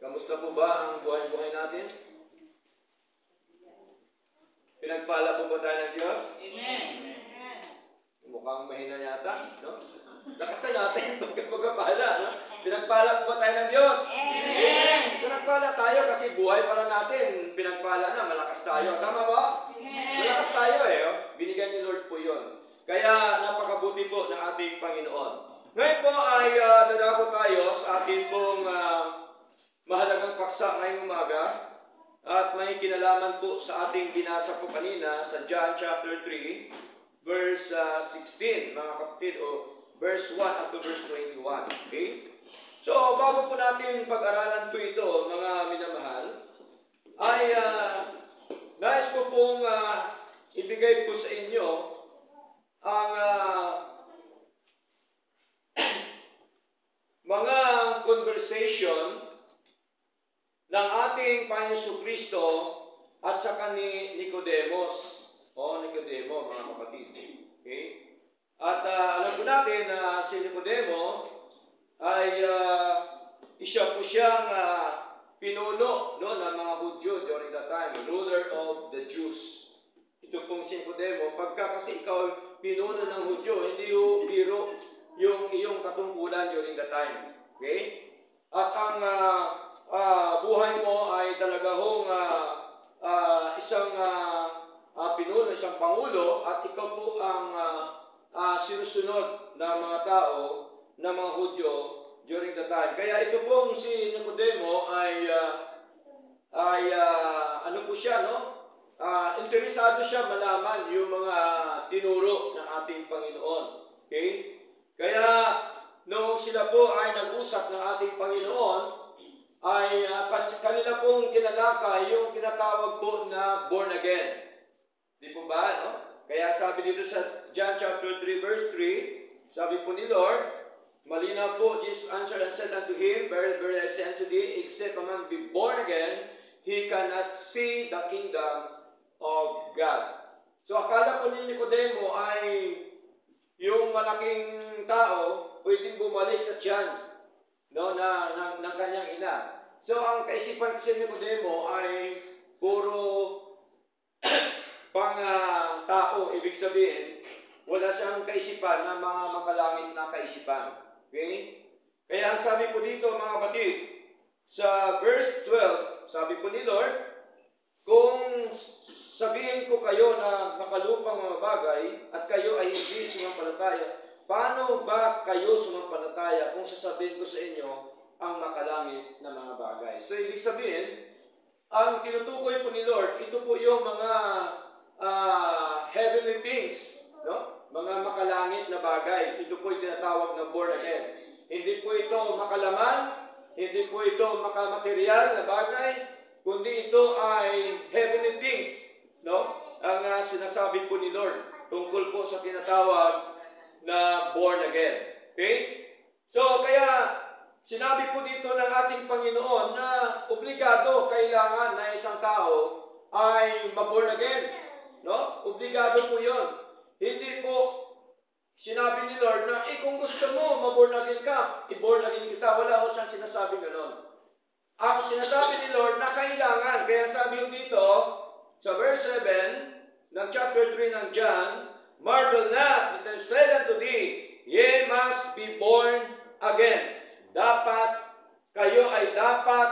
Kamusta po ba ang buhay-buhay natin? Pinagpala po ba tayo ng Diyos? Amen. Mukhang mahina yata, no? Lakasan natin pagkapagpala, no? Pinagpala po ba tayo ng Diyos? Amen. Pinagpala tayo kasi buhay pa lang natin. Pinagpala na, malakas tayo. Tama ba? Malakas tayo eh. Oh. Binigyan ni Lord po yon. Kaya napakabuti po ng ating Panginoon. Ngayon po ay uh, dadako tayo sa ating pong uh, mahalagang paksa ngayong umaga. At may kinalaman po sa ating binasa po kanina sa John chapter 3, verse uh, 16, mga kapatid, o verse 1 up to verse 21. Okay? So, bago po natin pag-aralan po ito, mga minamahal, ay uh, nais ko pong uh, ibigay po sa inyo ang uh, mga conversation ng ating Panginoon Kristo at saka ni Nicodemus. O, Nicodemo, mga kapatid. Okay? At uh, alam po natin na si Nicodemo ay uh, isa po siyang uh, pinuno no, ng mga Hudyo during that time, ruler of the Jews. Ito pong si Nicodemo, pagka kasi ikaw pinuno ng Hudyo, hindi yung biro yung iyong katungkulan during that time. Okay? At ang uh, uh, buhay mo ay talaga hong uh, uh, isang uh, uh, pinuno, isang pangulo, at ikaw po ang uh, uh, sinusunod ng mga tao, ng mga Hudyo during the time. Kaya ito pong si Nicodemo ay uh, ay uh, ano po siya, no? Uh, interesado siya malaman yung mga tinuro ng ating Panginoon. Okay? Kaya nung sila po ay nag-usap ng ating Panginoon, ay uh, kanila pong kinalakay yung tinatawag po na born again. Di po ba, no? Kaya sabi dito sa John chapter 3 verse 3, sabi po ni Lord, Malinaw po, Jesus answered and said unto him, Very, very, I say unto thee, except a man be born again, he cannot see the kingdom of God. So akala po ni Nicodemo ay yung malaking tao pwedeng bumalik sa na, ng, ng kanyang ina. So ang kaisipan kasi ni Nicodemo ay puro pang uh, tao, ibig sabihin, wala siyang kaisipan na mga makalangit na kaisipan. Okay? Kaya ang sabi po dito mga kapatid, sa verse 12, sabi po ni Lord, kung sabihin ko kayo na makalupang mga bagay at kayo ay hindi sumampalataya, paano ba kayo sumampalataya kung sasabihin ko sa inyo ang makalangit na mga bagay? So, ibig sabihin, ang tinutukoy po ni Lord, ito po yung mga uh, heavenly things, no? mga makalangit na bagay. Ito po yung tinatawag na born again. Hindi po ito makalaman, hindi po ito makamaterial na bagay, kundi ito ay heavenly things. No? Ang uh, sinasabi po ni Lord tungkol po sa tinatawag na born again. Okay? So, kaya sinabi po dito ng ating Panginoon na obligado, kailangan na isang tao ay maborn again. No? Obligado po yon. Hindi po sinabi ni Lord na, eh kung gusto mo, maborn again ka, i-born again kita. Wala ko siyang sinasabi ganon. Ang sinasabi ni Lord na kailangan, kaya sabi dito, sa verse 7 ng chapter 3 ng John, Marvel not, it is said unto thee, ye must be born again. Dapat, kayo ay dapat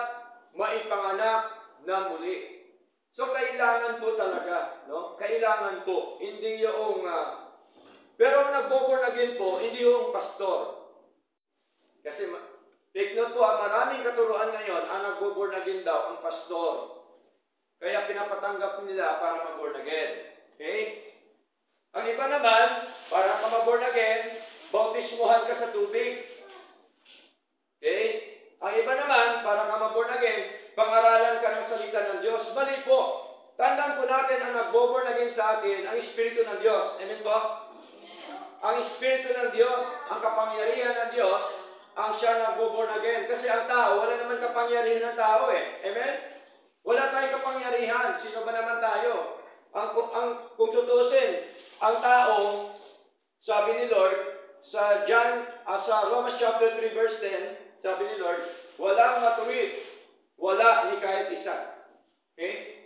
maipanganak na muli. So, kailangan po talaga, no? Kailangan po. Hindi yung, uh, pero nagbo-born again po, hindi yung pastor. Kasi, take note po, ah, maraming katuruan ngayon, ang nagbo-born again daw, ang pastor. Kaya pinapatanggap nila para mag-born again. Okay? Ang iba naman, para ka mag-born again, bautismuhan ka sa tubig. Okay? Ang iba naman, para ka mag-born again, pangaralan ka ng salita ng Diyos. Mali po. Tandaan po natin ang nagbo-born again sa atin, ang Espiritu ng Diyos. Amen po? Ang Espiritu ng Diyos, ang kapangyarihan ng Diyos, ang siya nagbo-born again. Kasi ang tao, wala naman kapangyarihan ng tao eh. Amen? Wala tayong kapangyarihan. Sino ba naman tayo? Ang, ang, kung tutusin, ang tao, sabi ni Lord, sa John, uh, sa Romans chapter 3 verse 10, sabi ni Lord, walang matuwid wala ni kahit isa. Okay?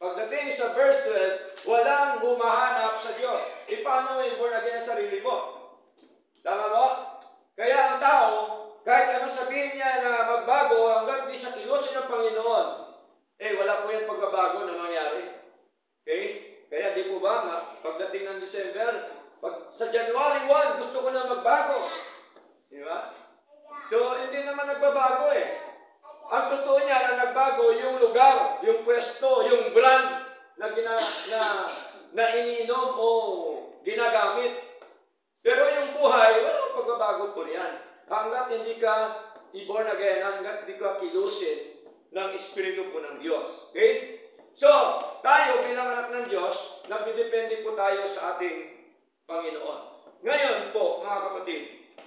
Pagdating sa verse 12, walang humahanap sa Diyos. E paano yung born again sa sarili mo? Tama ba? Kaya ang tao, kahit ano sabihin niya na magbago, hanggang di siya kilusin ng Panginoon, eh wala po yung pagbabago na mangyari. Okay? Kaya di po ba, pagdating ng December, pag sa January 1, gusto ko na magbago. Di ba? So, hindi naman nagbabago eh. Ang totoo niya na nagbago yung lugar, yung pwesto, yung brand na, gina, na, na iniinom o ginagamit. Pero yung buhay, wala pagbabago po yan. Hanggat hindi ka i-born again, hanggat hindi ka kilusin ng Espiritu po ng Diyos. Okay? So, tayo bilang anak ng Diyos, nagdidepende po tayo sa ating Panginoon. Ngayon po, mga kapatid,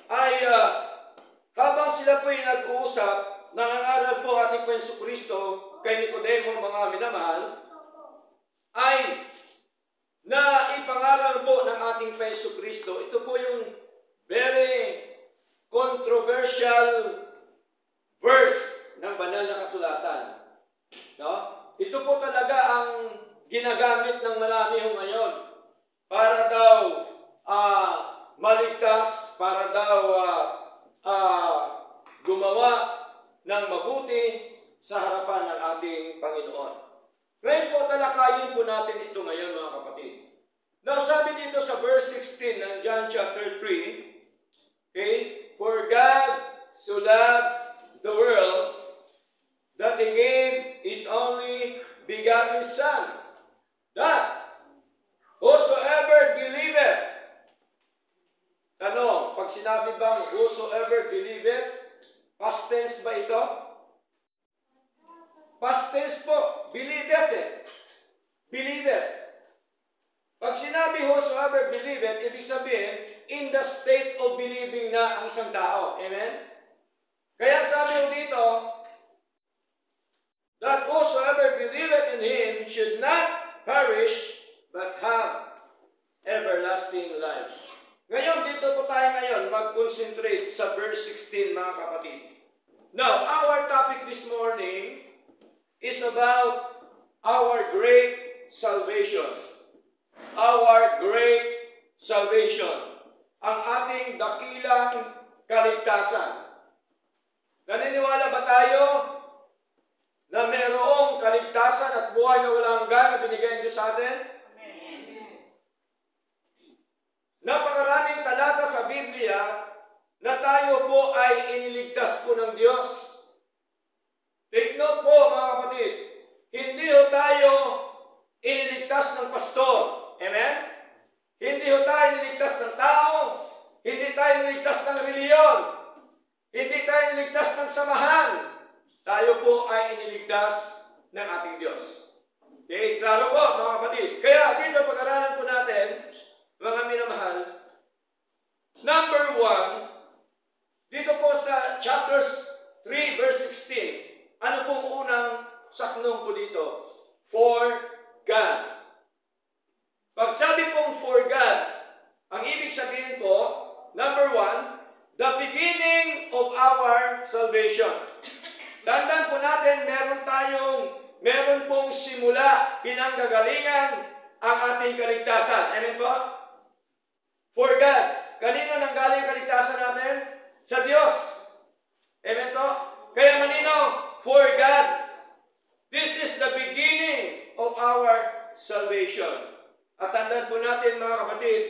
ay uh, habang sila po ay nag-uusap, nangangaral po ating Panginoon Kristo kay Nicodemo, mga minamahal, ay na ipangaral po ng ating Panginoon Kristo. Ito po yung very controversial verse ng banal na kasulatan. No? Ito po talaga ang ginagamit ng marami ngayon para daw uh, maligtas, para daw uh, uh, gumawa ng mabuti sa harapan ng ating Panginoon. Ngayon po, talakayin po natin ito ngayon mga kapatid. Now, sabi dito sa verse 16 ng John chapter 3, okay, For God so loved the world that He gave His only begotten Son, that whosoever believeth, tanong, pag sinabi bang whosoever believeth, Past tense ba ito? Past tense po. Believe it eh. Believe it. Pag sinabi whosoever believe it, ibig sabihin, in the state of believing na ang isang tao. Amen? Kaya sabi ko dito, that whosoever believeth in Him should not perish, but have everlasting life. Ngayon, dito po tayo ngayon mag-concentrate sa verse 16, mga kapatid. Now, our topic this morning is about our great salvation. Our great salvation. Ang ating dakilang kaligtasan. Naniniwala ba tayo na mayroong kaligtasan at buhay na walang hanggan na binigay Diyos sa atin? Napakaraming talata sa Biblia na tayo po ay iniligtas po ng Diyos. Take note po mga kapatid, hindi ho tayo iniligtas ng pastor. Amen? Hindi ho tayo iniligtas ng tao. Hindi tayo iniligtas ng reliyon. Hindi tayo iniligtas ng samahan. Tayo po ay iniligtas ng ating Diyos. Okay, klaro po mga kapatid. Kaya dito pag-aralan po natin, mga minamahal, number one, dito po sa chapters 3 verse 16, ano pong unang saknong po dito? For God. Pag sabi pong for God, ang ibig sabihin po, number one, the beginning of our salvation. Tandaan po natin, meron tayong, meron pong simula, pinanggagalingan ang ating kaligtasan. Amen po? For God. Kanino nang galing kaligtasan natin? sa Diyos. Amen po? Kaya malino, for God. This is the beginning of our salvation. At tandaan po natin mga kapatid,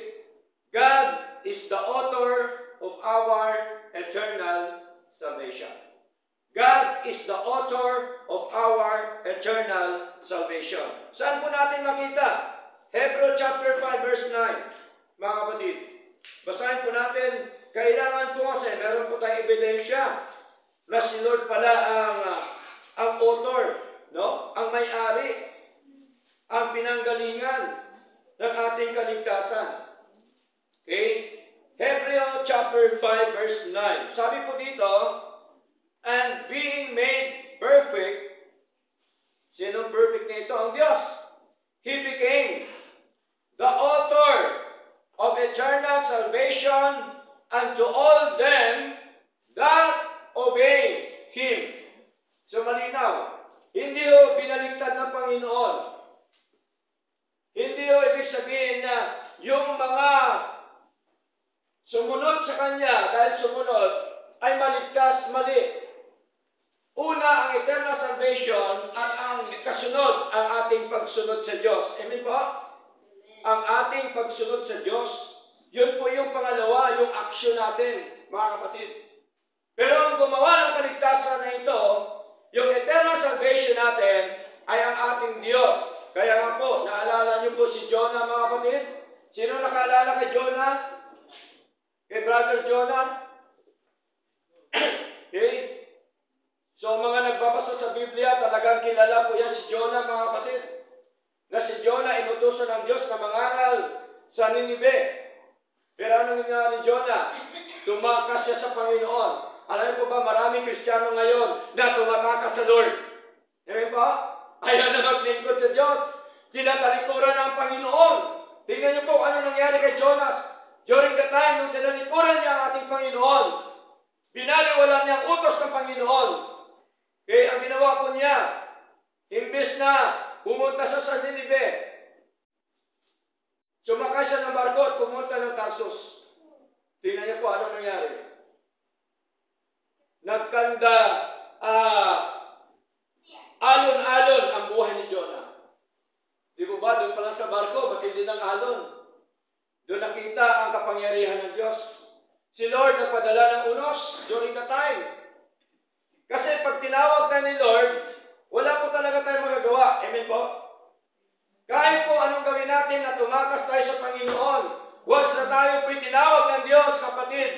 God is the author of our eternal salvation. God is the author of our eternal salvation. Saan po natin makita? Hebrew chapter 5 verse 9. Mga kapatid, basahin po natin kailangan po kasi meron po tayong ebidensya na si Lord pala ang uh, ang author, no? Ang may-ari, ang pinanggalingan ng ating kaligtasan. Okay? Hebrew chapter 5 verse 9. Sabi po dito, and being made perfect, sinong perfect nito? Ang Diyos. He became the author of eternal salvation unto all them that obey Him. Panginoon. Hindi o ibig sabihin na yung mga sumunod sa Kanya dahil sumunod ay maligtas mali. Una, ang eternal salvation at ang kasunod, ang ating pagsunod sa Diyos. Amen po? Ang ating pagsunod sa Diyos, yun po yung pangalawa, yung action natin, mga kapatid. Pero ang gumawa ng kaligtasan na ito, yung eternal salvation natin, ay ang ating Diyos. Kaya nga po, naalala niyo po si Jonah, mga kapatid? Sino nakaalala kay Jonah? Kay Brother Jonah? okay? So mga nagbabasa sa Biblia, talagang kilala po yan si Jonah, mga kapatid. Na si Jonah inutusan ng Diyos na mangaral sa Ninive. Pero anong ginawa ni Jonah? Tumakas siya sa Panginoon. Alam po ba, maraming Kristiyano ngayon na tumatakas sa Lord. Amen po? Ayaw na maglingkod sa Diyos. Tinatalikuran ng Panginoon. Tingnan niyo po ano nangyari kay Jonas. During the time nung tinalikuran niya ang ating Panginoon, binaliwalan niya ang utos ng Panginoon. Kaya ang ginawa po niya, imbes na pumunta sa San Ninive, sumakay siya ng barko at pumunta ng Tarsus. Tingnan niyo po ano nangyari. Nagkanda, ah, alon-alon ang buhay ni Jonah. Di ba ba, doon pa lang sa barko, matindi ng alon. Doon nakita ang kapangyarihan ng Diyos. Si Lord nagpadala ng unos during the time. Kasi pag tinawag tayo ni Lord, wala po talaga tayo magagawa. Amen po? Kahit po anong gawin natin na tumakas tayo sa Panginoon, once na tayo po'y tinawag ng Diyos, kapatid,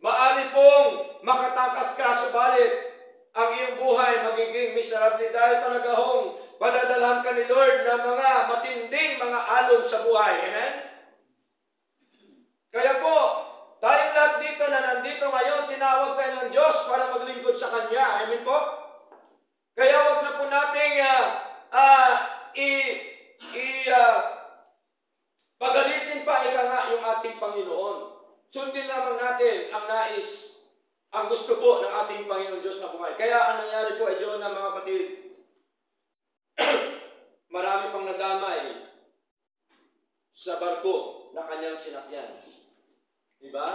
maari pong makatakas ka, subalit ang iyong buhay magiging miserable dahil talaga hong padadalhan ka ni Lord ng mga matinding mga alon sa buhay. Amen? Kaya po, tayong lahat dito na nandito ngayon, tinawag tayo ng Diyos para maglingkod sa Kanya. Amen po? Kaya wag na po nating uh, uh, i, i uh, pagalitin pa ika nga yung ating Panginoon. Sundin lamang natin ang nais, ang gusto po ng ating Panginoon Diyos na buhay. Kaya ang nangyari po ay Jonah mga kapatid, marami pang nadamay sa barko na kanyang sinakyan. Diba?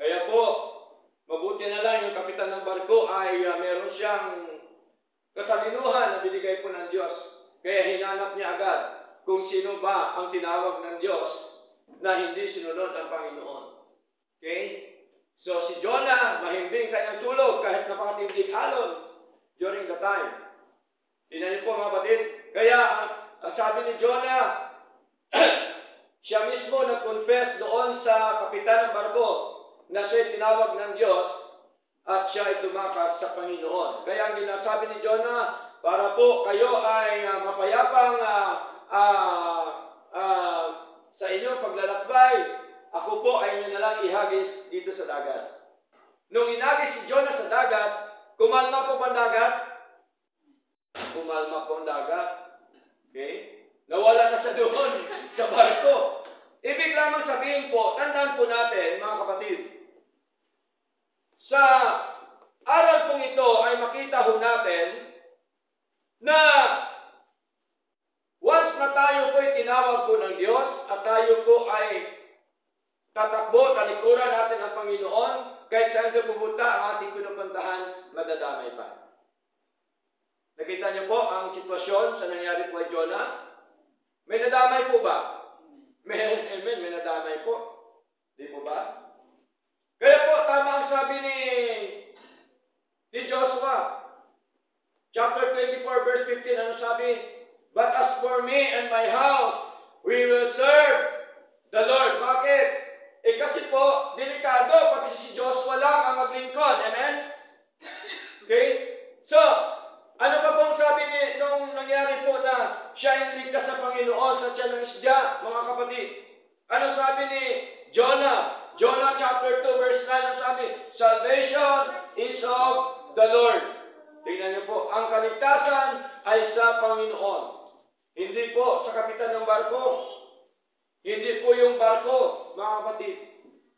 Kaya po, mabuti na lang yung kapitan ng barko ay uh, meron siyang katalinuhan na binigay po ng Diyos. Kaya hinanap niya agad kung sino ba ang tinawag ng Diyos na hindi sinunod ang Panginoon. Okay? So si Jonah, mahimbing kanyang tulog kahit napakatindig alon during the time. Niyo po mga batid. Kaya ang sabi ni Jonah, siya mismo nag-confess doon sa kapitan ng barko na siya tinawag ng Diyos at siya ay tumakas sa Panginoon. Kaya ang ginasabi ni Jonah, para po kayo ay uh, mapayapang uh, uh, uh, sa inyong paglalakbay, ako po ay inyo na lang ihagis dito sa dagat. Nung inagis si Jonah sa dagat, kumalma po ang dagat? Kumalma po ang dagat. Okay? Nawala na sa doon, sa barko. Ibig lamang sabihin po, tandaan po natin, mga kapatid, sa aral pong ito ay makita ho natin na once na tayo po ay tinawag po ng Diyos at tayo po ay tatakbo, talikuran natin ang Panginoon, kahit saan ka pumunta ang ating pinupuntahan, madadamay pa. Nakita niyo po ang sitwasyon sa nangyari po kay Jonah? May nadamay po ba? May, amen, may nadamay po. Di po ba? Kaya po, tama ang sabi ni, ni Joshua. Chapter 24, verse 15, ano sabi? But as for me and my house, we will serve the Lord. Bakit? Eh kasi po, delikado pag si Joshua lang ang maglingkod. Amen? Okay? So, ano pa pong sabi ni, nung nangyari po na siya ay niligtas sa Panginoon sa tiyan ng isda, mga kapatid? Ano sabi ni Jonah? Jonah chapter 2 verse 9, ano sabi? Salvation is of the Lord. Tingnan niyo po, ang kaligtasan ay sa Panginoon. Hindi po sa kapitan ng barko. Hindi po yung barko, mga kapatid,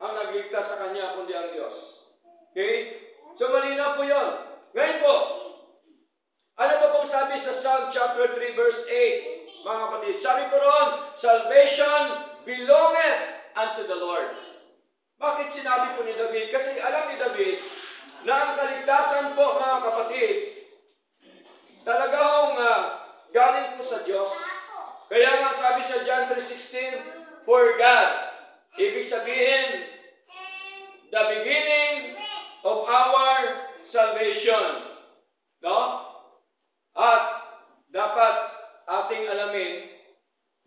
ang nagligtas sa kanya, kundi ang Diyos. Okay? So malinaw po yon. Ngayon po, ano ba pong sabi sa Psalm chapter 3, verse 8, mga kapatid. Sabi ko roon, salvation belongeth unto the Lord. Bakit sinabi po ni David? Kasi alam ni David na ang kaligtasan po, mga kapatid, talagang uh, galing po sa Diyos. Kaya nga sabi sa John 3.16, For God, ibig sabihin, the beginning of our salvation. No? At dapat ating alamin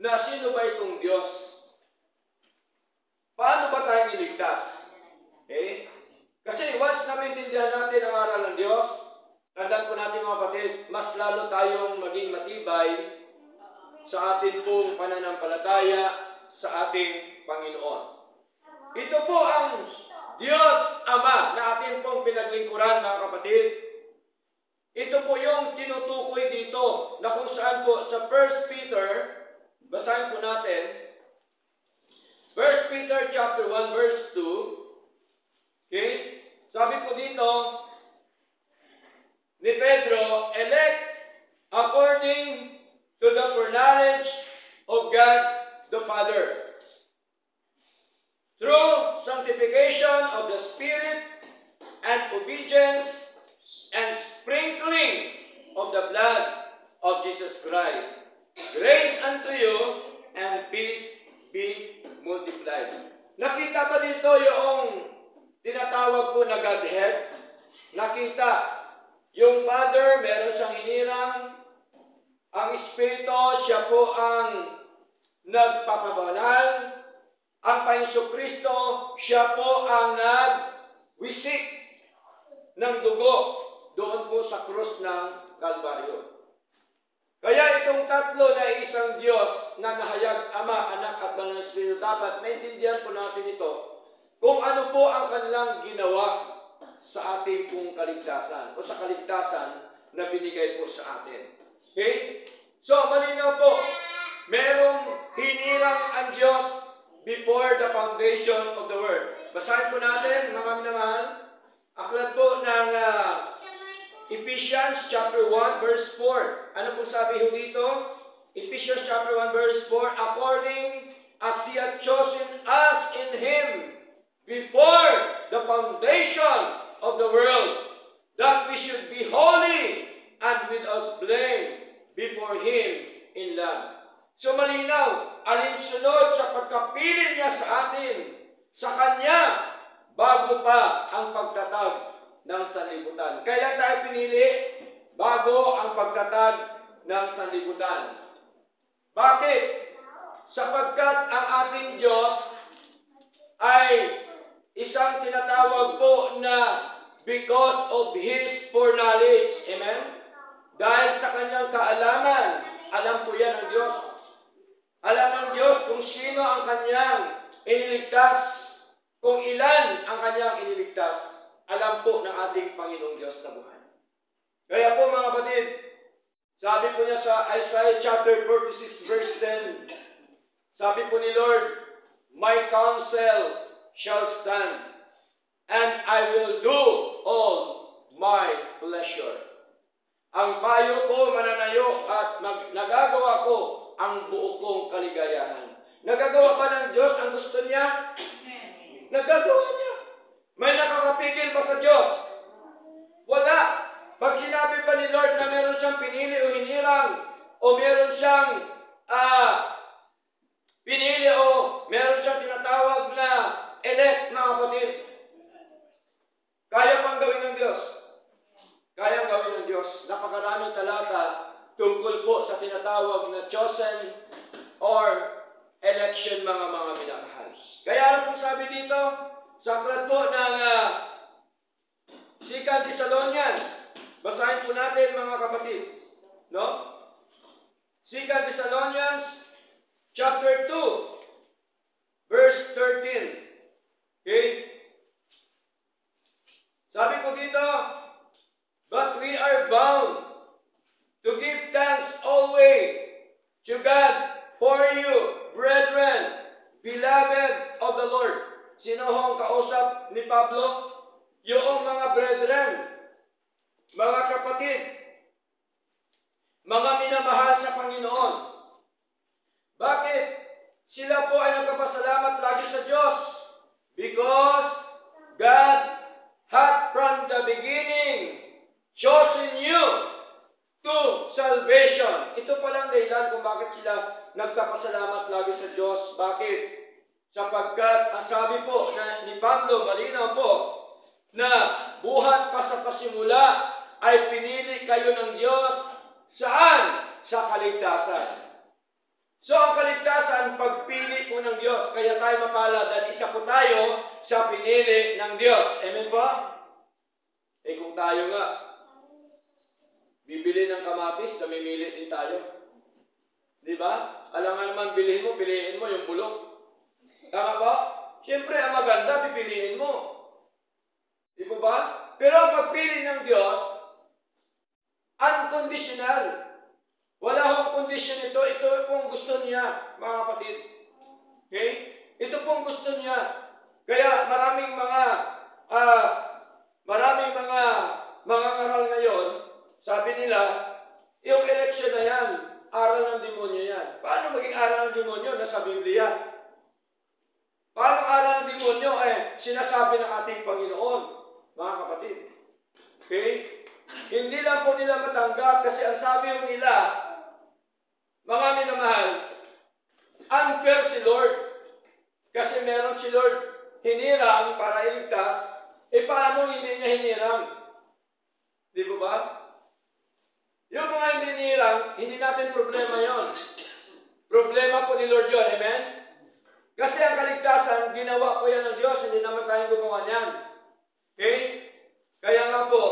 na sino ba itong Diyos? Paano ba tayo iligtas? Okay? Kasi once na maintindihan natin ang aral ng Diyos, tandaan po natin mga kapatid, mas lalo tayong maging matibay sa ating pong pananampalataya sa ating Panginoon. Ito po ang Diyos Ama na ating pong pinaglingkuran mga kapatid. Ito po yung tinutukoy dito na kung saan po sa 1 Peter, basahin po natin, 1 Peter chapter 1 verse 2, okay? Sabi po dito, ni Pedro, elect according to the foreknowledge of God the Father. Through sanctification of the Spirit and obedience and sprinkling of the blood of Jesus Christ. Grace unto you and peace be multiplied. Nakita ba dito yung tinatawag po na Godhead? Nakita. Yung Father, meron siyang hinirang. Ang Espiritu, siya po ang nagpapabanal. Ang Painso Kristo, siya po ang nagwisik ng dugo doon po sa krus ng Kalbaryo. Kaya itong tatlo na isang Diyos na nahayag Ama, Anak at Banal Espiritu, dapat maintindihan po natin ito kung ano po ang kanilang ginawa sa ating pong kaligtasan o sa kaligtasan na binigay po sa atin. Okay? So, malinaw po, merong hinirang ang Diyos before the foundation of the world. Basahin po natin, mga minamahal, aklat po ng uh, Ephesians chapter 1 verse 4. Ano po sabi ho dito? Ephesians chapter 1 verse 4, according as He had chosen us in Him before the foundation of the world, that we should be holy and without blame before Him in love. So malinaw, alinsunod sa pagkapili niya sa atin, sa Kanya, bago pa ang pagtatag ng sanlibutan. Kailan tayo pinili? Bago ang pagtatag ng sanlibutan. Bakit? Sapagkat ang ating Diyos ay isang tinatawag po na because of His foreknowledge. Amen? Dahil sa kanyang kaalaman, alam po yan ng Diyos. Alam ng Diyos kung sino ang kanyang iniligtas, kung ilan ang kanyang iniligtas. Alam po ng ating Panginoong Diyos na buhay. Kaya po mga kapatid, sabi po niya sa Isaiah chapter 46 verse 10, sabi po ni Lord, My counsel shall stand, and I will do all my pleasure. Ang payo ko mananayo at nag nagagawa ko ang buo kong kaligayahan. Nagagawa ba ng Diyos ang gusto niya? Nagagawa niya. May nakakapigil ba sa Diyos? Wala. Pag sinabi pa ni Lord na meron siyang pinili o hinirang, o meron siyang uh, pinili o meron siyang tinatawag na elect na kapatid, kaya pang gawin ng Diyos. Kaya gawin ng Diyos. Napakaraming talata tungkol po sa tinatawag na chosen or election mga mga minamahal. Kaya ano po sabi dito? Sa aklat ng uh, Second Thessalonians. Basahin po natin mga kapatid. No? Second Thessalonians chapter 2 verse 13. Okay? Sabi po dito, But we are bound to give thanks always to God for you, brethren, beloved of the Lord. Sino hong kausap ni Pablo? Yung mga brethren, mga kapatid, mga minamahal sa Panginoon. Bakit? Sila po ay nagpapasalamat lagi sa Diyos. Because God had from the beginning chosen you to salvation. Ito palang dahilan kung bakit sila nagpapasalamat lagi sa Diyos. Bakit? Sapagkat ang sabi po na ni Pablo, malinaw po, na buhat pa sa pasimula ay pinili kayo ng Diyos saan? Sa kaligtasan. So ang kaligtasan, pagpili po ng Diyos. Kaya tayo mapalad at isa po tayo sa pinili ng Diyos. Amen po? Eh kung tayo nga, bibili ng kamatis, namimili din tayo. Di ba? Alam nga naman, bilhin mo, piliin mo yung bulok. Tama ba? Siyempre, ang maganda, pipiliin mo. Di po ba? Pero ang pagpili ng Diyos, unconditional. Wala akong kondisyon ito. Ito pong gusto niya, mga kapatid. Okay? Ito pong gusto niya. Kaya maraming mga uh, maraming mga mga ngaral ngayon, sabi nila, yung election na yan, aral ng demonyo yan. Paano maging aral ng demonyo? Nasa Biblia. Paano aral ng demonyo? Eh, sinasabi ng ating Panginoon, mga kapatid. Okay? Hindi lang po nila matanggap kasi ang sabi nila, mga minamahal, unfair si Lord. Kasi meron si Lord hinirang para iligtas, e paano hindi niya hinirang? Di ba ba? Yung mga hindi hinirang, hindi natin problema yon. Problema po ni Lord yun, amen? Kasi ang kaligtasan, ginawa po yan ng Diyos, hindi naman tayo gumawa niyan. Okay? Kaya nga po,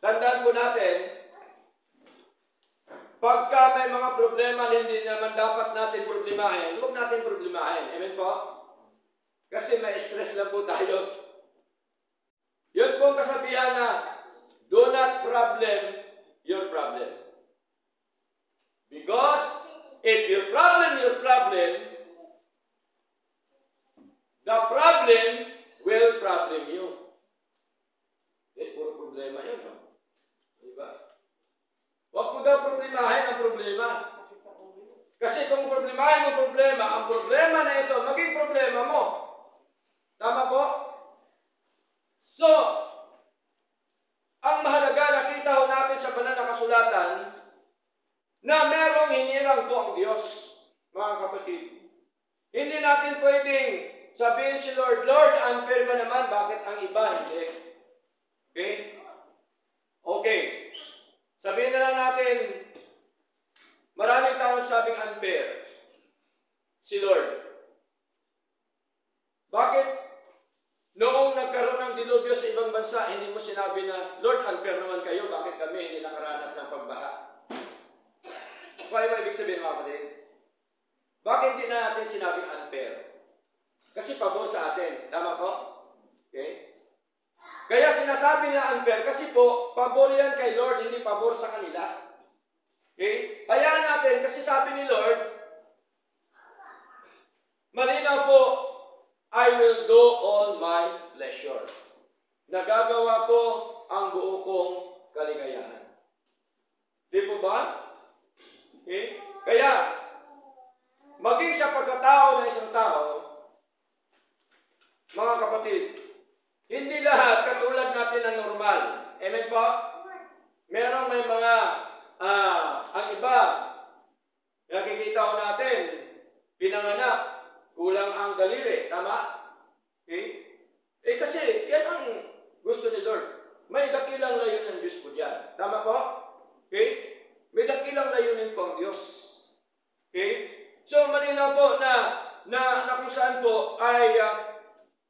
tandaan po natin, Pagka may mga problema na hindi naman dapat natin problemahin, huwag natin problemahin. Amen po? Kasi may stress lang po tayo. Yun po ang kasabihan na, do not problem your problem. Because if your problem your problem, the problem will problem you. Eh, problema yun. No? Huwag mo daw problemahin ang problema. Kasi kung problemahin mo problema, ang problema na ito, maging problema mo. Tama po? So, ang mahalaga, nakita ho natin sa banal na kasulatan, na merong hinirang po ang Diyos, mga kapatid. Hindi natin pwedeng sabihin si Lord, Lord, unfair ka naman, bakit ang iba hindi? Okay? Okay. Sabihin na lang natin, maraming taong sabing unfair. Si Lord. Bakit noong nagkaroon ng dilubyo sa ibang bansa, hindi mo sinabi na, Lord, unfair naman kayo, bakit kami hindi nakaranas ng pagbaha? Kaya ba ibig sabihin mga kapatid? Bakit hindi na natin sinabing unfair? Kasi pabor sa atin. Tama ko? Okay? Kaya sinasabi niya unfair kasi po, pabor yan kay Lord, hindi pabor sa kanila. Okay? Hayaan natin kasi sabi ni Lord, malinaw po, I will do all my pleasure. Nagagawa ko ang buo kong kaligayahan. Di po ba? Okay? Kaya, maging sa pagkatao ng isang tao, mga kapatid, hindi lahat katulad natin na normal. Amen po? Merong may mga, uh, ang iba, nakikita ko natin, pinanganak, kulang ang daliri. Tama? Okay? Eh kasi, yan ang gusto ni Lord. May dakilang layunin ng Diyos po dyan. Tama po? Okay? May dakilang layunin po ang Diyos. Okay? So, malinaw po na, na, na kung saan po ay uh,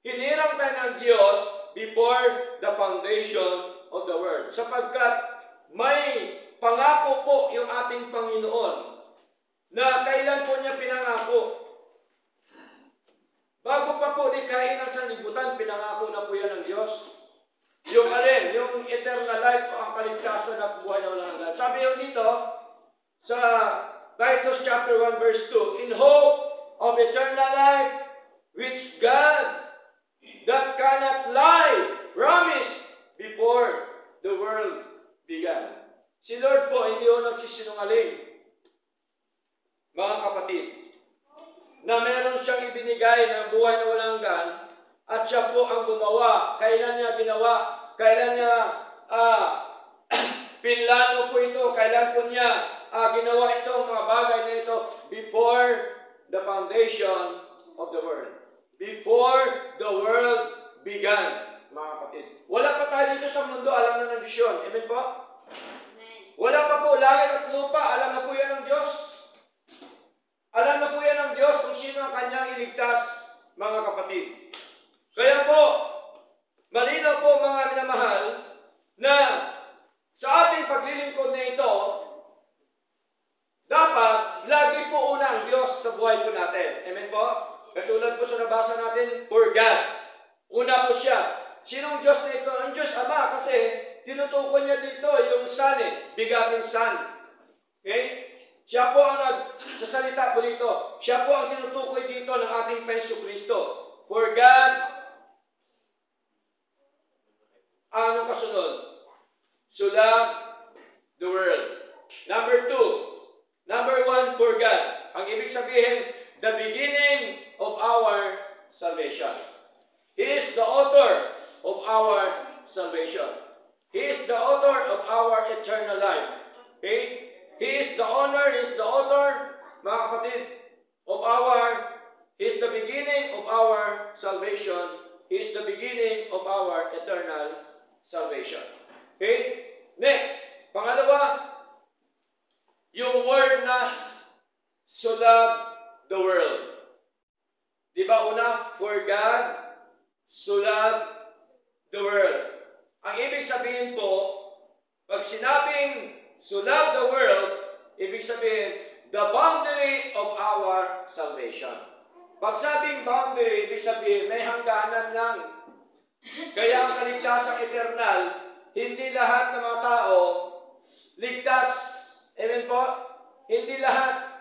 Hinirang tayo ng Diyos before the foundation of the world. Sapagkat may pangako po yung ating Panginoon na kailan po niya pinangako. Bago pa po di kain ang sanlibutan, pinangako na po yan ng Diyos. Yung alin, yung eternal life ang kaligtasan na buhay na walang hanggan. Sabi yung dito, sa Titus chapter 1 verse 2, In hope of eternal life, which God that cannot lie promised before the world began. Si Lord po, hindi magsisinungaling. Mga kapatid, na meron siyang ibinigay ng buhay na walang hanggan at siya po ang gumawa. Kailan niya ginawa? Kailan niya ah, pinlano po ito? Kailan po niya ah, ginawa ito, mga bagay na ito? Before the foundation of the world. Before the world began, mga kapatid. Wala pa tayo dito sa mundo, alam na ng vision. Amen po? Wala pa po langit at lupa, alam na po yan ng Diyos. Alam na po yan ng Diyos kung sino ang kanyang iligtas, mga kapatid. Kaya po, malinaw po mga minamahal, na sa ating paglilingkod na ito, dapat lagi po una ang Diyos sa buhay po natin. Amen po? Katulad po sa nabasa natin, for God. Una po siya. Sinong Diyos na ito? Ang Diyos Ama kasi tinutukoy niya dito yung Son eh, bigating Son. Okay? Siya po ang nagsasalita po dito. Siya po ang tinutukoy dito ng ating Penso Kristo. For God, anong kasunod? To love the world. Number two, number one, for God. Ang ibig sabihin, the beginning of our salvation. He is the author of our salvation. He is the author of our eternal life. Okay? He is the owner, He is the author, mga kapatid, of our, He is the beginning of our salvation. He is the beginning of our eternal salvation. Okay? Next, pangalawa, yung word na so love the world. Di ba una, for God so love the world. Ang ibig sabihin po, pag sinabing so love the world, ibig sabihin, the boundary of our salvation. Pag sabing boundary, ibig sabihin, may hangganan lang. Kaya ang kaligtasang eternal, hindi lahat ng mga tao ligtas. Amen po? Hindi lahat.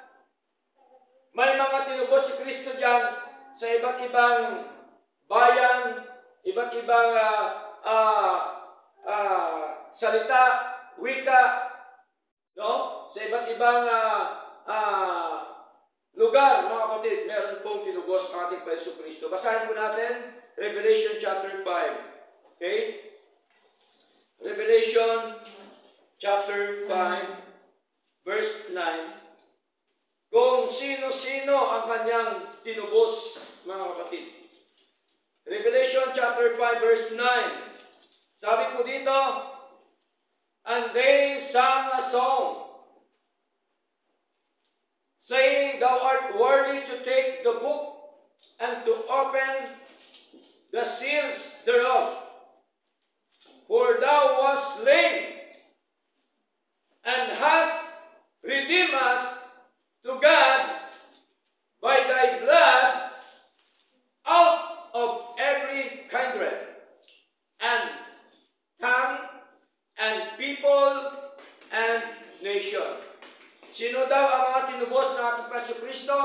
May mga tinubos si Kristo dyan sa iba't ibang bayan, iba't ibang uh, uh, uh, salita, wika, no? Sa iba't ibang uh, uh, lugar, mga kapatid, meron pong tinubos ang ating Paiso Kristo. Basahin po natin, Revelation chapter 5. Okay? Revelation chapter 5, verse 9. Kung sino-sino ang kanyang tinubos, mga kapatid. Revelation chapter 5, verse 9. Sabi po dito, And they sang a song, saying, Thou art worthy to take the book and to open the seals thereof. For thou wast slain, and hast redeemed us to God by thy blood out of every kindred and tongue and people and nation. Sino daw ang mga tinubos ng ating Pasyo Kristo?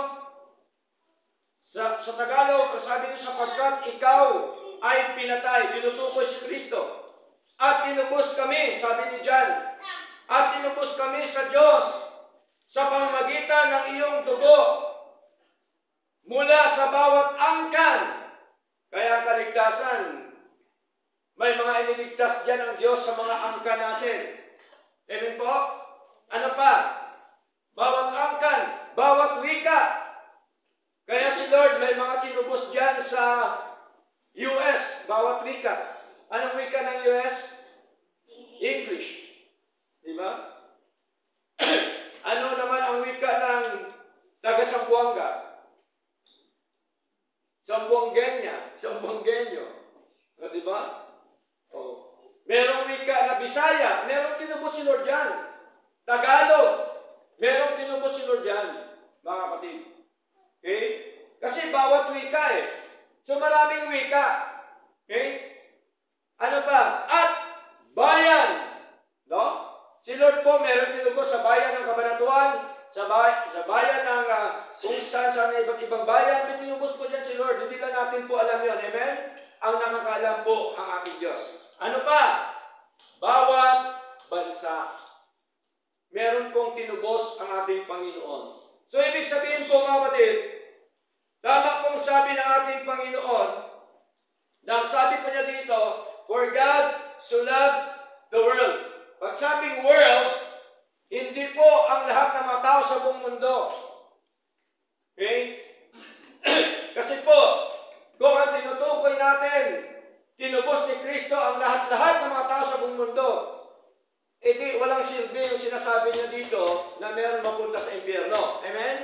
Sa, sa Tagalog, sabi niyo sapagkat ikaw ay pinatay, tinutukoy si Kristo. At tinubos kami, sabi ni John, at tinubos kami sa Diyos sa pamamagitan ng iyong dugo mula sa bawat angkan. Kaya kaligtasan, may mga iniligtas dyan ang Diyos sa mga angkan natin. Amen po? Ano pa? Bawat angkan, bawat wika. Kaya si Lord may mga tinubos dyan sa US, bawat wika. Anong wika ng US? English. Di ba? ano naman ang wika ng taga Sambuanga? Sambuangenya, Sambuangenyo. O, di ba? O. Merong wika na Bisaya, merong tinubos si Lord yan. Tagalog, merong tinubos si Lord yan, mga kapatid. Okay? Kasi bawat wika eh. So maraming wika. Okay? Ano pa? At bayan. No? Si Lord po meron tinubos sa bayan ng Kabanatuan, sa, bay sa bayan ng uh, sa iba't ibang bayan, may tinubos po dyan si Lord. Hindi lang natin po alam yon Amen? Ang nakakaalam po ang ating Diyos. Ano pa? Bawat bansa. meron pong tinubos ang ating Panginoon. So, ibig sabihin po mga kapatid, tama pong sabi ng ating Panginoon, na sabi po niya dito, For God so loved the world. Pag sabing world, hindi po ang lahat ng mga tao sa buong mundo. Okay? Kasi po, kung ang tinutukoy natin, tinubos ni Kristo ang lahat-lahat ng mga tao sa buong mundo, edi walang silbi yung sinasabi niya dito na meron mapunta sa impyerno. Amen?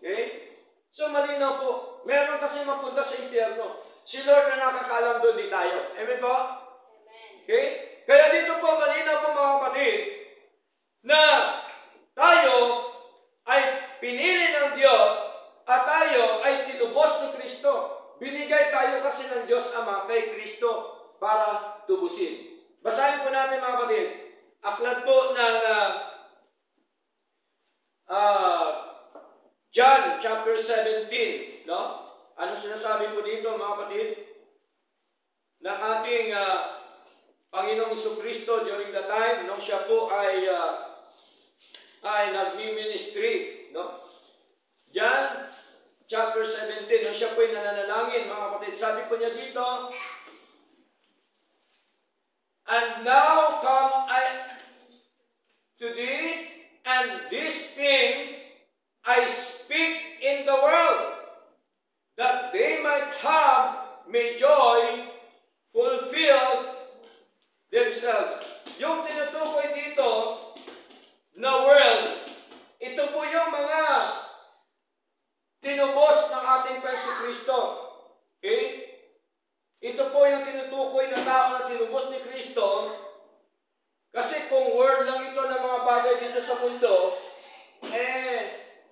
Okay? So malinaw po, meron kasi mapunta sa impyerno. Si Lord na nakakalam doon, di tayo. Amen po? Okay? Kaya dito po, malinaw po mga kapatid, na tayo ay pinili ng Diyos at tayo ay tinubos ni Kristo. Binigay tayo kasi ng Diyos Ama kay Kristo para tubusin. Basahin po natin mga kapatid. Aklat po ng uh, John chapter 17. No? Ano sinasabi po dito mga kapatid? Ng ating uh, Panginoong Kristo during the time nung siya po ay uh, ay nagmi-ministry, no? John chapter 17, nung siya po ay nananalangin, mga kapatid, sabi po niya dito, And now come I to thee, and these things I speak in the world, that they might have may joy fulfilled themselves. Yung tinutukoy dito na world, ito po yung mga tinubos ng ating Peso Kristo. Okay? Ito po yung tinutukoy na tao na tinubos ni Kristo. Kasi kung word lang ito ng mga bagay dito sa mundo, eh,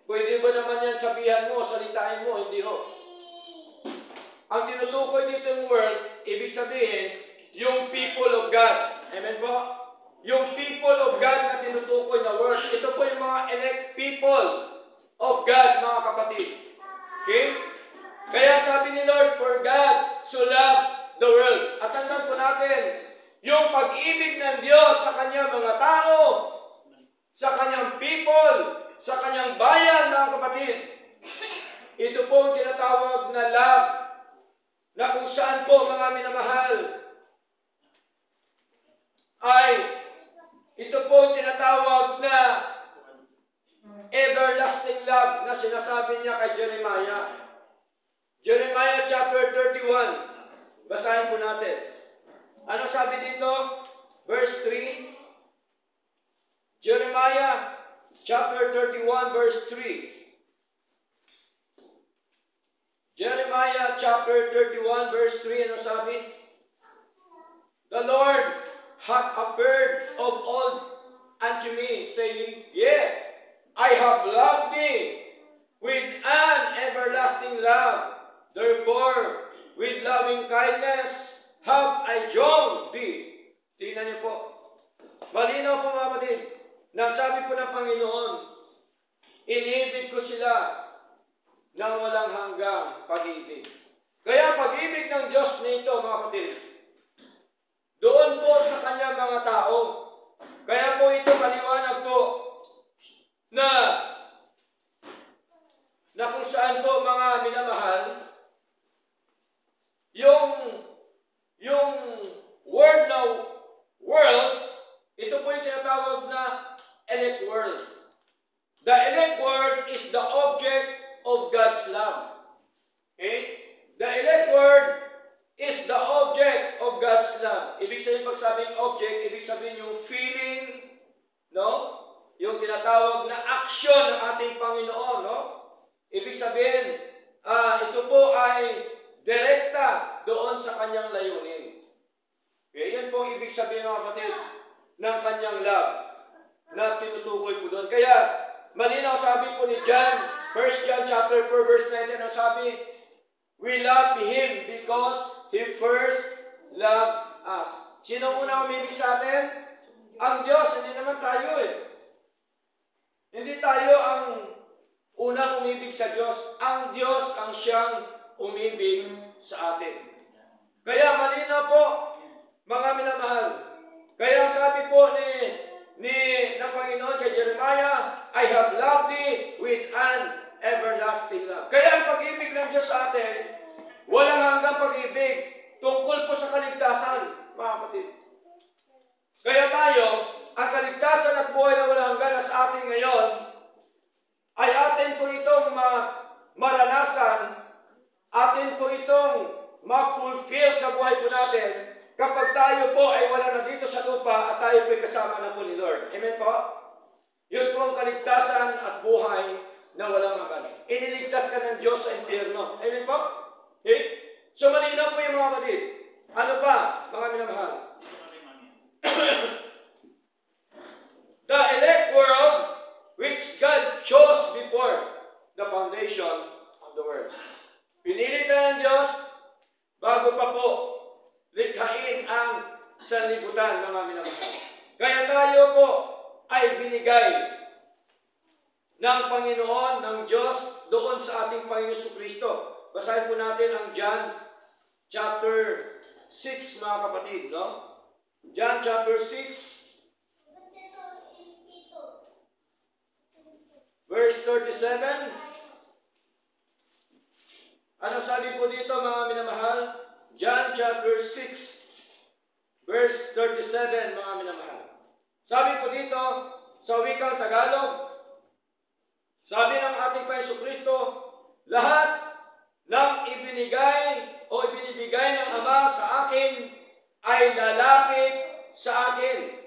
pwede ba naman yan sabihan mo, salitain mo, hindi ho. Ang tinutukoy dito yung word, ibig sabihin, yung people of God. Amen po? Yung people tinutukoy na word, ito po yung mga elect people of God, mga kapatid. Okay? Kaya sabi ni Lord, for God so loved the world. At tandaan po natin, yung pag-ibig ng Diyos sa kanyang mga tao, sa kanyang people, sa kanyang bayan, mga kapatid. Ito po ang tinatawag na love, na kung saan po mga minamahal, ay ito po tinatawag na everlasting love na sinasabi niya kay Jeremiah. Jeremiah chapter 31. Basahin po natin. Ano sabi dito? Verse 3. Jeremiah chapter 31 verse 3. Jeremiah chapter 31 verse 3. Ano sabi? The Lord hath appeared of old unto me, saying, Yea, I have loved thee with an everlasting love. Therefore, with loving kindness, have I drawn thee. Tingnan niyo po. Malinaw po mga kapatid, nasabi po ng Panginoon, inibig ko sila ng walang hanggang pag-ibig. Kaya pag-ibig ng Diyos nito, mga kapatid, doon po sa kanyang mga tao. Kaya po ito maliwanag po na na kung saan po mga minamahal, yung, yung word na world, ito po yung tinatawag na elect world. The elect world is the object of God's love. Okay? The elect world is the object of God's love. Ibig sabihin pag sabing object, ibig sabihin yung feeling, no? Yung tinatawag na action ng ating Panginoon, no? Ibig sabihin, uh, ito po ay direkta doon sa kanyang layunin. Okay, yan po ibig sabihin mga kapatid ng kanyang love na tinutukoy po doon. Kaya, malinaw sabi po ni John, 1 John chapter 4 verse 19, ang sabi, We love Him because He first loved us. Sino una umibig sa atin? Ang Diyos, hindi naman tayo eh. Hindi tayo ang unang umibig sa Diyos. Ang Diyos ang siyang umibig sa atin. Kaya malinaw po, mga minamahal. Kaya sabi po ni ni Panginoon kay Jeremiah, I have loved thee with an everlasting love. Kaya ang pag-ibig ng Diyos sa atin, walang hanggang pag-ibig tungkol po sa kaligtasan, mga kapatid. Kaya tayo, ang kaligtasan at buhay na walang hanggan sa atin ngayon, ay atin po itong ma- maranasan, atin po itong ma-fulfill sa buhay po natin kapag tayo po ay wala na dito sa lupa at tayo po ay kasama na po ni Lord. Amen po? Yun po ang kaligtasan at buhay na walang hanggan. Iniligtas ka ng Diyos sa impyerno. Amen po? Okay? So malinaw po yung mga kapatid. Ano pa, mga minamahal? the elect world which God chose before the foundation of the world. Pinili na ng Diyos bago pa po likhain ang sanlibutan mga minamahal. Kaya tayo po ay binigay ng Panginoon, ng Diyos, doon sa ating Panginoon Kristo. Basahin po natin ang John chapter 6 mga kapatid, no? John chapter 6 verse 37. Ano sabi po dito mga minamahal? John chapter 6 verse 37 mga minamahal. Sabi po dito sa wikang Tagalog, sabi ng ating Panginoon Kristo, lahat ng ibinigay o ibinibigay ng Ama sa akin ay lalapit sa akin.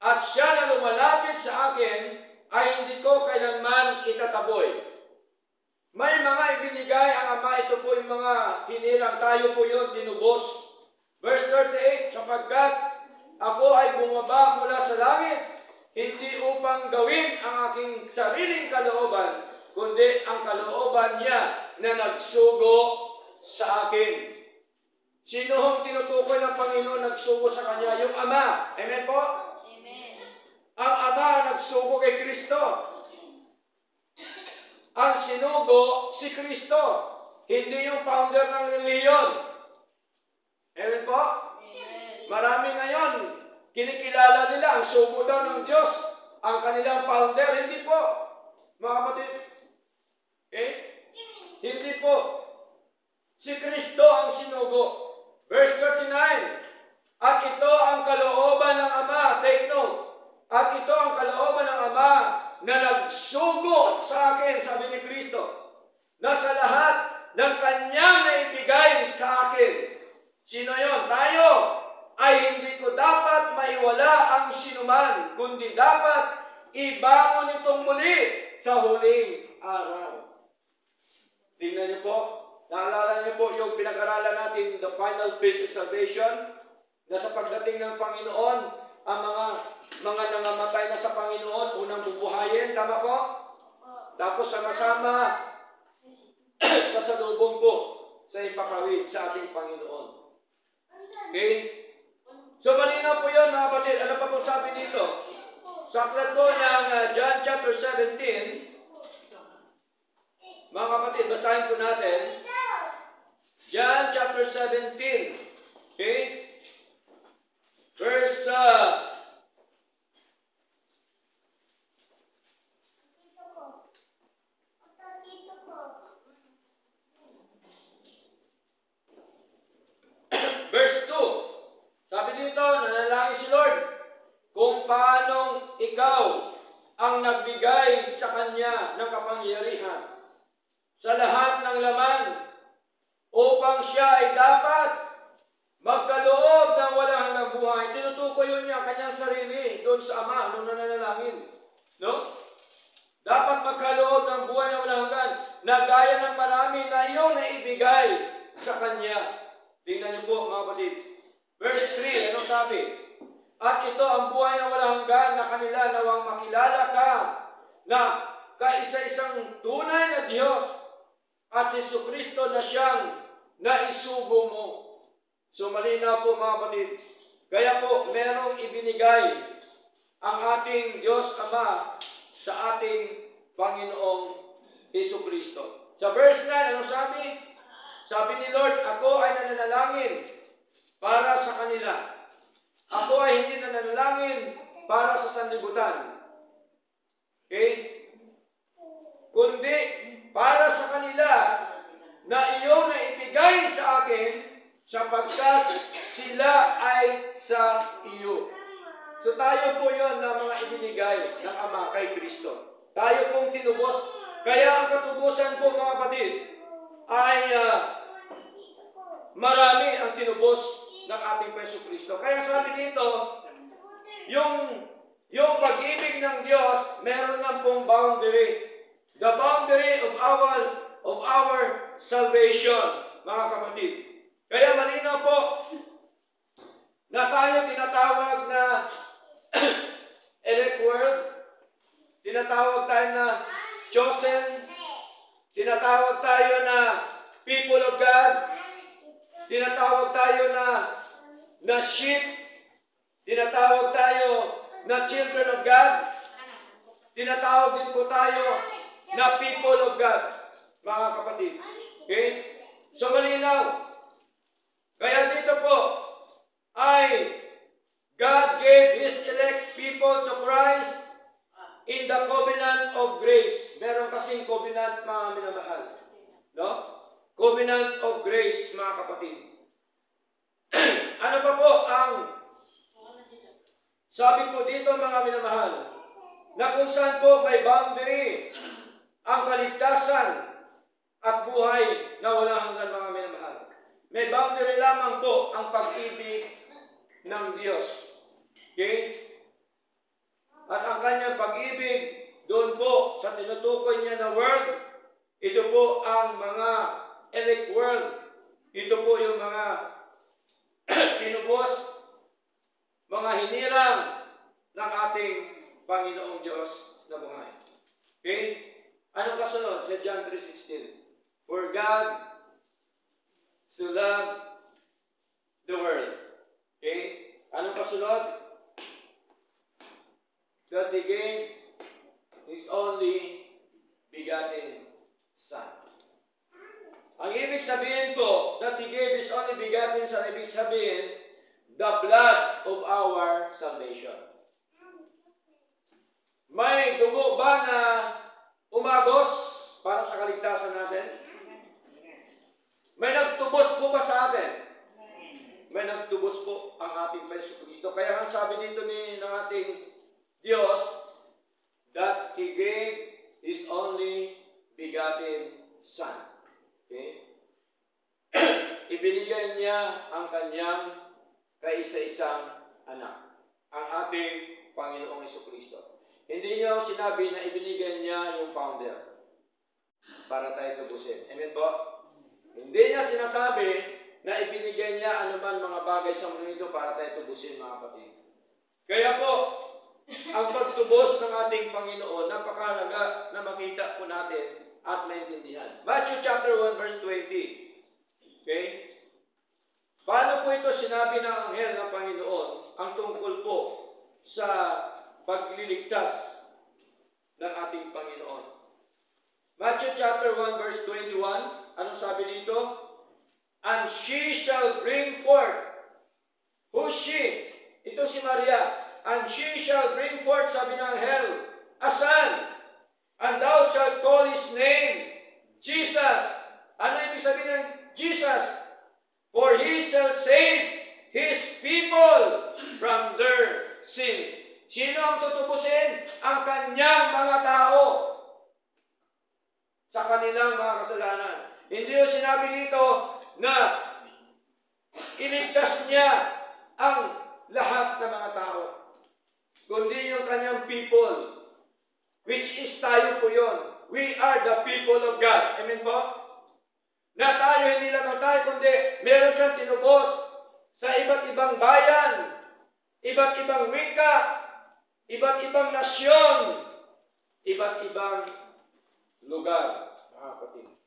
At siya na lumalapit sa akin ay hindi ko kailanman itataboy. May mga ibinigay ang Ama, ito po yung mga hinirang, tayo po yun, dinubos. Verse 38, sapagkat ako ay bumaba mula sa langit, hindi upang gawin ang aking sariling kalooban, kundi ang kalooban niya na nagsugo sa akin. Sino hong tinutukoy ng Panginoon nagsugo sa Kanya? Yung Ama. Amen po? Ang Ama nagsugo kay Kristo. Ang sinugo si Kristo. Hindi yung founder ng reliyon. Amen po? Marami ngayon, kinikilala nila ang sugo daw ng Diyos. Ang kanilang founder, hindi po. Mga kapatid. Okay? Hindi po. Si Kristo ang sinugo. Verse 39. At ito ang kalooban ng Ama. Take note. At ito ang kalooban ng Ama na nagsugo sa akin, sabi ni Kristo, na sa lahat ng kanyang naibigay sa akin. Sino yon? Tayo ay hindi ko dapat maiwala ang sinuman, kundi dapat ibangon itong muli sa huling araw. Tingnan niyo po, naalala niyo po yung pinag-aralan natin, the final phase of salvation, na sa pagdating ng Panginoon, ang mga mga nangamatay na sa Panginoon, unang bubuhayin, tama po? Tapos sama-sama sa salubong po sa ipakawid sa ating Panginoon. Okay? So malinaw po yun mga kapatid. Ano pa po sabi dito? Sa aklat po ng uh, John chapter 17, mga kapatid, basahin po natin. John chapter 17. Okay? Verse uh, Verse 2. Sabi dito, nanalangin si Lord, kung paanong ikaw ang nagbigay sa kanya ng kapangyarihan sa lahat ng laman upang siya ay dapat magkaloob ng walang hanggang buhay. Tinutukoy yun niya kanyang sarili doon sa Ama nung nananalangin. No? Dapat magkaloob ng buhay na walang hanggan na gaya ng marami na iyong naibigay sa kanya. Tingnan niyo po mga kapatid. Verse 3, ano sabi? At ito ang buhay na walang hanggan na kanila nawang makilala ka na kaisa-isang tunay na Diyos at si Kristo na siyang naisugo mo. So malinaw po mga kapatid. Kaya po merong ibinigay ang ating Diyos Ama sa ating Panginoong Heso Kristo. Sa verse 9, ano sabi? Sabi ni Lord, ako ay nananalangin para sa kanila. Ako ay hindi nananalangin para sa sanlibutan. Okay? Kundi para sa kanila na iyo na ibigay sa akin sapagkat sila ay sa iyo. So tayo po yon na mga ibinigay ng Ama kay Kristo. Tayo pong tinubos. Kaya ang katubusan po mga kapatid ay uh, marami ang tinubos ng ating Peso Kristo. Kaya sabi dito, yung, yung pag-ibig ng Diyos, meron lang pong boundary. The boundary of our, of our salvation, mga kapatid. Kaya malinaw po na tayo tinatawag na elect world, tinatawag tayo na chosen, tinatawag tayo na people of God, tinatawag tayo na na sheep, tinatawag tayo na children of God, tinatawag din po tayo na people of God, mga kapatid. Okay? So malinaw. Kaya dito po ay God gave His elect people to Christ in the covenant of grace. Meron kasing covenant, mga minamahal. No? Covenant of grace, mga kapatid. ano pa po ang sabi po dito, mga minamahal, na kung saan po may boundary ang kaligtasan at buhay na walang hanggan, mga minamahal. May boundary lamang po ang pag-ibig ng Diyos. Okay? At ang kanyang pag-ibig doon po sa tinutukoy niya na world, ito po ang mga elect world. Ito po yung mga tinubos, mga hinirang ng ating Panginoong Diyos na buhay. Okay? Anong kasunod sa John 3.16? For God so loved the world. Okay? Anong kasunod? That He gave His only begotten Son. Ang ibig sabihin po, that He gave His only begotten Son, ibig sabihin, the blood of our salvation. May dugo ba na umagos para sa kaligtasan natin? May nagtubos po ba sa atin? May nagtubos po ang ating Peso Kristo. Kaya ang sabi dito ni ng ating Diyos, that He gave His only begotten Son. Okay? Ibinigay niya ang kanyang kaisa-isang anak, ang ating Panginoong Iso Kristo. Hindi niya sinabi na ibinigay niya yung founder para tayo tubusin. Amen po? Hindi niya sinasabi na ibinigay niya anuman mga bagay sa mundo ito para tayo tubusin mga kapatid. Kaya po, ang pagtubos ng ating Panginoon, napakalaga na makita po natin at maintindihan. Matthew chapter 1 verse 20. Okay? Paano po ito sinabi ng anghel ng Panginoon ang tungkol po sa pagliligtas ng ating Panginoon? Matthew chapter 1 verse 21, anong sabi dito? And she shall bring forth. Who's she? Ito si Maria. And she shall bring forth, sabi ng hell, a son. And thou shalt call his name, Jesus. Ano ibig sabihin ng Jesus? For he shall save his people from their sins. Sino ang tutubusin? Ang kanyang mga tao sa kanilang mga kasalanan. Hindi yung sinabi dito na iligtas niya ang lahat ng mga tao. Kundi yung kanyang people, which is tayo po yon. We are the people of God. Amen po? Na tayo, hindi lamang tayo, kundi meron siyang tinubos sa iba't ibang bayan, iba't ibang wika, iba't ibang nasyon, iba't ibang lugar, mga kapatid.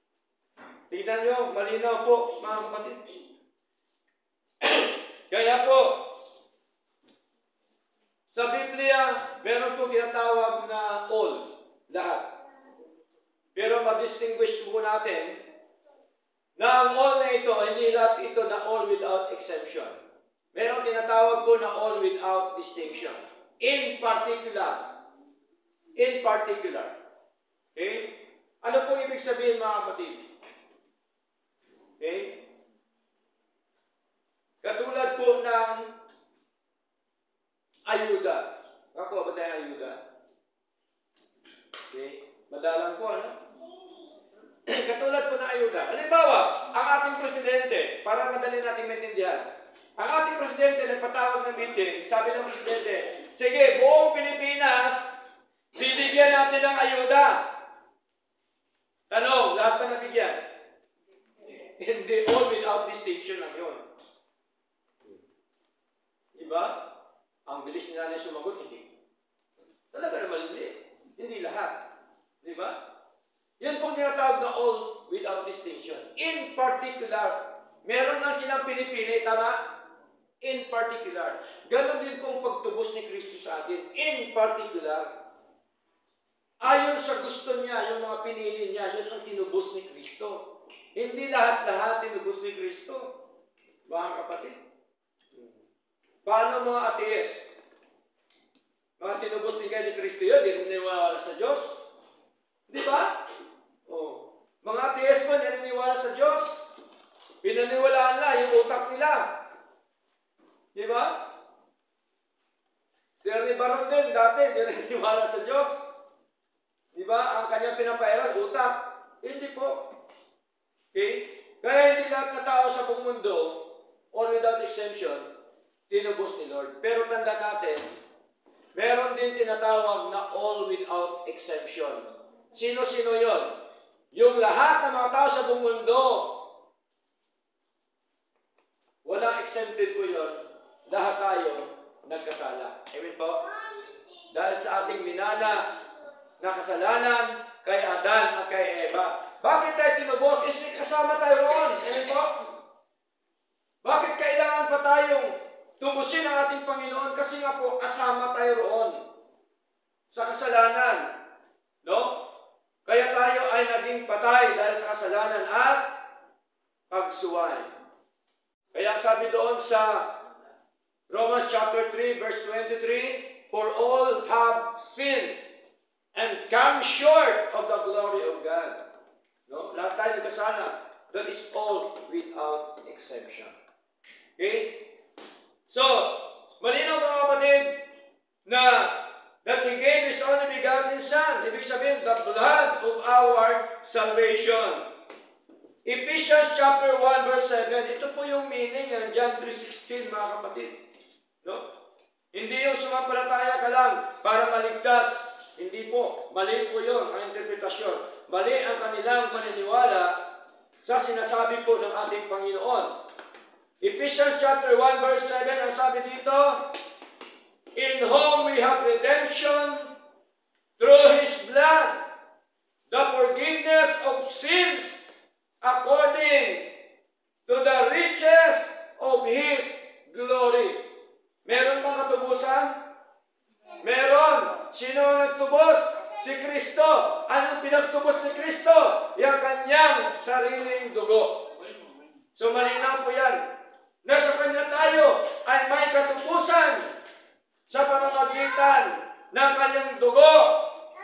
Tingnan nyo, malinaw po, mga kapatid. Kaya po, sa Biblia, meron po tinatawag na all, lahat. Pero ma-distinguish po natin na ang all na ito, hindi lahat ito na all without exemption. Meron tinatawag po na all without distinction. In particular. In particular. Okay? Ano po ibig sabihin mga kapatid? Okay? Katulad po ng ayuda. Ako ba tayo ayuda? Okay? Madalang po, ano? Katulad po ng ayuda. Halimbawa, ang ating presidente, para madali natin maintindihan, ang ating presidente nagpatawag ng meeting, sabi ng presidente, sige, buong Pilipinas, bibigyan natin ng ayuda. Tanong, lahat ba nabigyan? Hindi, all without distinction lang yun. Diba? Ang bilis nila na sumagot, hindi. Talaga naman hindi. Hindi lahat. Diba? Yan pong tinatawag na all without distinction. In particular, meron lang silang pinipili, tama? In particular. Ganon din pong pagtubos ni Kristo sa atin. In particular. Ayon sa gusto niya, yung mga pinili niya, yun ang tinubos ni Kristo. Hindi lahat-lahat tinubos ni Kristo. Mga kapatid. Paano mga ateis? Mga tinubos ni ni Kristo yun, hindi naniwala sa Diyos. Di ba? Oh. Mga ateis pa, naniniwala sa Diyos. Pinaniwalaan na yung utak nila. Di ba? Si Ernie Baron din, dati, hindi naniniwala sa Diyos. Di ba? Ang kanyang pinapairal, utak. Hindi po. Okay? Kaya hindi lahat na tao sa buong mundo, all without exemption, tinubos ni Lord. Pero tanda natin, meron din tinatawag na all without exemption. Sino-sino yon? Yung lahat ng mga tao sa buong mundo, walang exempted po yon. Lahat tayo nagkasala. Amen po? Dahil sa ating minana na kasalanan kay Adan at kay Eva. Bakit tayo tinubos? Kasi kasama tayo roon. Amen po? Bakit kailangan pa tayong tubusin ang ating Panginoon? Kasi nga po, kasama tayo roon sa kasalanan. No? Kaya tayo ay naging patay dahil sa kasalanan at pagsuway. Kaya sabi doon sa Romans chapter 3 verse 23, For all have sinned and come short of the glory of God. No? Lahat tayo nagkasala. That is all without exception. Okay? So, malinaw mga kapatid na that He gave His only begotten Son. Ibig sabihin, the blood of our salvation. Ephesians chapter 1 verse 7, ito po yung meaning ng John 3.16 mga kapatid. No? Hindi yung sumampalataya ka lang para maligtas. Hindi po. Mali po yun ang interpretasyon. Mali ang kanilang paniniwala sa sinasabi po ng ating Panginoon. Ephesians chapter 1 verse 7, ang sabi dito, In whom we have redemption through His blood, the forgiveness of sins according to the riches of His glory. Meron bang katubusan? Meron. Sino ang nagtubos? Si Kristo. Anong pinagtubos ni Kristo? Yung kanyang sariling dugo. So malinaw po yan. Nasa kanya tayo ay may katubusan sa pamamagitan ng kanyang dugo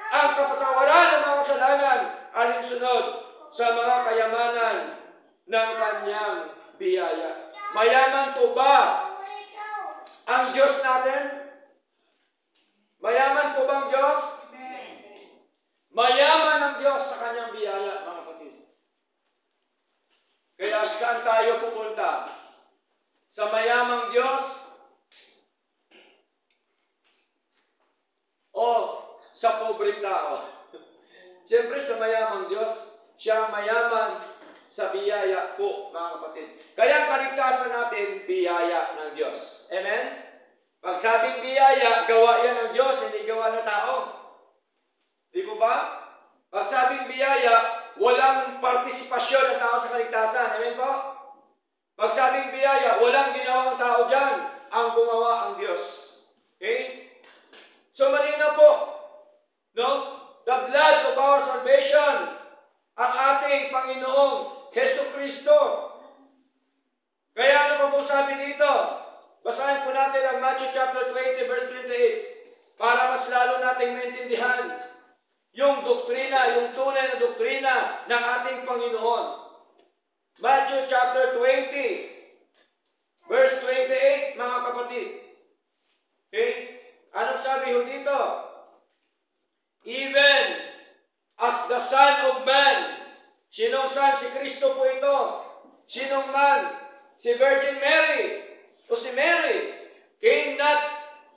ang kapatawaran ng mga kasalanan alinsunod sa mga kayamanan ng kanyang biyaya. Mayaman po ba ang Diyos natin? Mayaman po ba ang Diyos? Mayaman ang Diyos sa kanyang biyaya, mga kapatid. Kaya saan tayo pupunta? Sa mayamang Diyos? O sa pobre tao? Siyempre sa mayamang Diyos, siya mayaman sa biyaya po, mga kapatid. Kaya ang kaligtasan natin, biyaya ng Diyos. Amen? Pag sabing biyaya, gawa yan ng Diyos, hindi gawa ng tao. Di po ba? Pag sabing biyaya, walang partisipasyon ng tao sa kaligtasan. Amen po? Pag sabing biyaya, walang ginawang tao dyan. Ang gumawa ang Diyos. Okay? So malina po, no? The blood of our salvation, ang ating Panginoong Heso Kristo. Kaya ano pa po sabi dito? Basahin po natin ang Matthew chapter 20 verse 28. para mas lalo nating maintindihan yung doktrina, yung tunay na doktrina ng ating Panginoon. Matthew chapter 20, verse 28, mga kapatid. Okay? Anong sabi ho dito? Even as the Son of Man, sinong Son? Si Kristo po ito. Sinong man? Si Virgin Mary o si Mary came not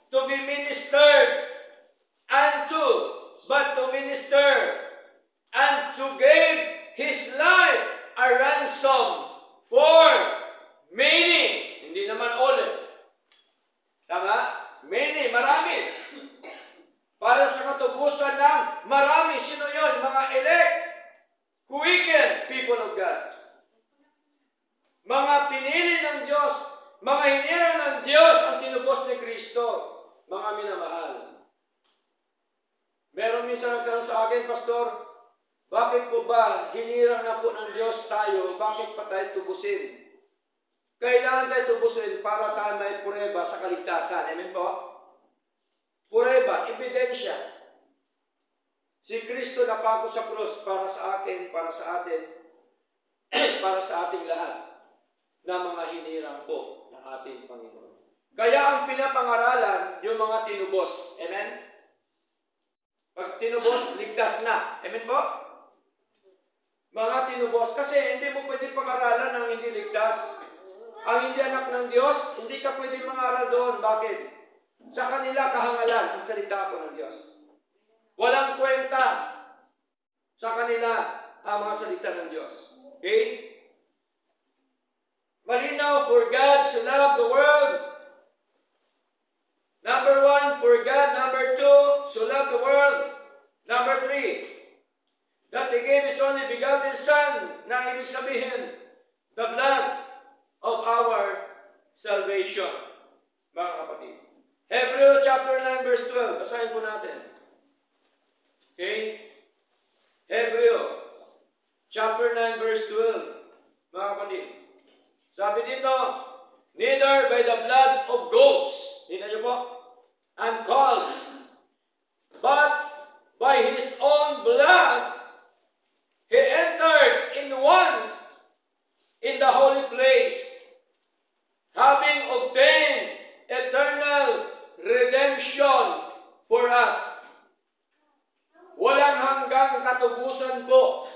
to be ministered unto, but to minister and to give his life a ransom for many. Hindi naman all. Tama? Many, marami. Para sa katubusan ng marami. Sino yon? Mga elect, quickened people of God. Mga pinili ng Diyos, mga hinirang ng Diyos ang tinubos ni Kristo mga minamahal. Meron minsan nagtanong sa akin, Pastor, bakit po ba hinirang na po ng Diyos tayo, bakit pa tayo tubusin? Kailangan tayo tubusin para tayo may pureba sa kaligtasan. Amen po? Pureba, ebidensya. Si Kristo napako sa krus para sa akin, para sa atin, para sa ating lahat na mga hinirang po ating Panginoon. Kaya ang pinapangaralan, yung mga tinubos. Amen? Pag tinubos, ligtas na. Amen po? Mga tinubos. Kasi hindi mo pwede pangaralan ng hindi ligtas. Ang hindi anak ng Diyos, hindi ka pwede mangaral doon. Bakit? Sa kanila kahangalan ang salita po ng Diyos. Walang kwenta sa kanila ang mga salita ng Diyos. Okay? Malinaw, for God to love the world Number one, for God. Number two, so love the world. Number three, that He gave His only begotten Son, na ibig sabihin, the blood of our salvation. Mga kapatid. Hebrew chapter 9 verse 12. Basahin po natin. Okay? Hebrew chapter 9 verse 12. Mga kapatid. Sabi dito, neither by the blood of goats. Tingnan niyo po and calls, but by his own blood he entered in once in the holy place, having obtained eternal redemption for us. Walang hanggang katubusan po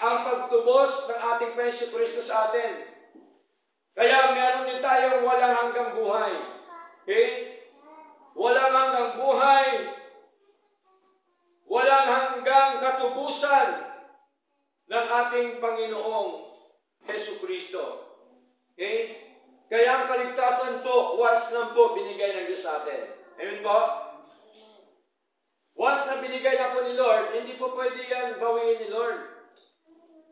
ang pagtubos ng ating Panginoon Kristo sa atin. Kaya meron din tayong walang hanggang buhay. Okay? walang hanggang buhay, walang hanggang katubusan ng ating Panginoong Heso Kristo. Okay? Kaya ang kaligtasan po, once lang po binigay ng Diyos sa atin. Amen po? Once na binigay na po ni Lord, hindi po pwede yan bawiin ni Lord.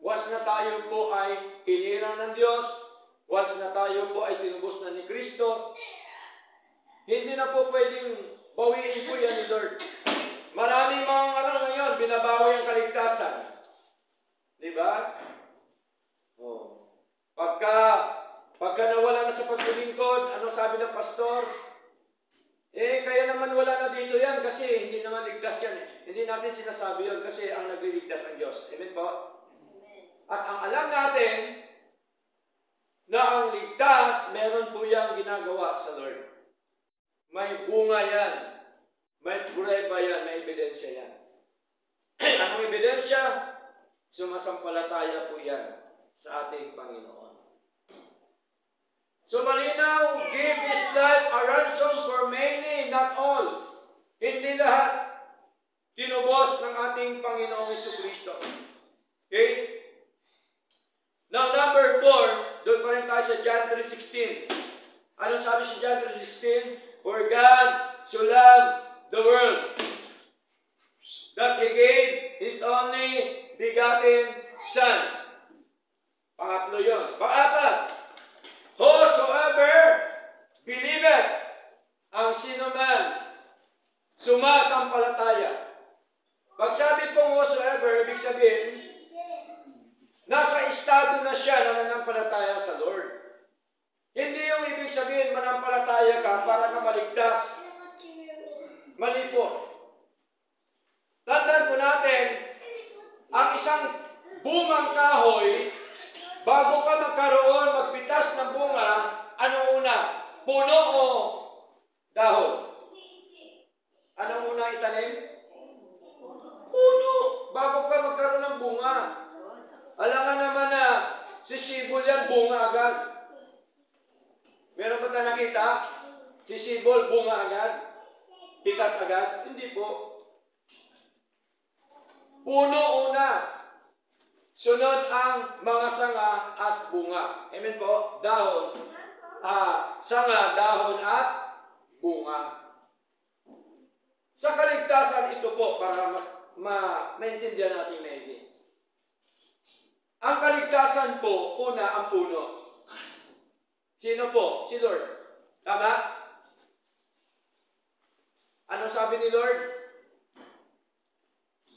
Once na tayo po ay pinirang ng Diyos, once na tayo po ay tinubos na ni Kristo, na po pwedeng bawiin po yan ni Lord. Maraming mga aral ngayon, binabawi ang kaligtasan. Di ba? Oh. Pagka, pagka nawala na sa paglilingkod, ano sabi ng pastor? Eh, kaya naman wala na dito yan kasi hindi naman ligtas yan. Eh. Hindi natin sinasabi yon kasi ang nagliligtas ang Diyos. Amen po? At ang alam natin na ang ligtas, meron po yang ginagawa sa Lord. May bunga yan. May pureba yan. May ebidensya yan. Anong ebidensya? Sumasampalataya po yan sa ating Panginoon. So malinaw, give His life a ransom for many, not all. Hindi lahat tinubos ng ating Panginoong Iso Kristo. Okay? Now, number four, doon pa rin tayo sa John 3.16. Anong sabi sa John 3.16? For God so loved the world that He gave His only begotten Son. Pangatlo yun. Pangapat, whosoever believeth, ang sino man sumasampalataya. Pag sabi pong whosoever, ibig sabihin, nasa estado na siya na nanampalataya sa Lord. Hindi yung ibig sabihin manampalataya ka para ka maligtas. Mali po. Tandaan po natin, ang isang bungang kahoy, bago ka magkaroon, magpitas ng bunga, anong una? Puno o dahon? Anong una itanim? Puno. Bago ka magkaroon ng bunga. Alangan naman na si Sibol yan, bunga agad. Meron ba tayo nakita? Si Sibol, bunga agad. Pitas agad? Hindi po. Puno una. Sunod ang mga sanga at bunga. Amen po? Dahon. Ah, sanga, dahon at bunga. Sa kaligtasan ito po para ma, ma maintindihan natin maigi. Ang kaligtasan po, una ang puno. Sino po? Si Lord. Tama? Ano sabi ni Lord?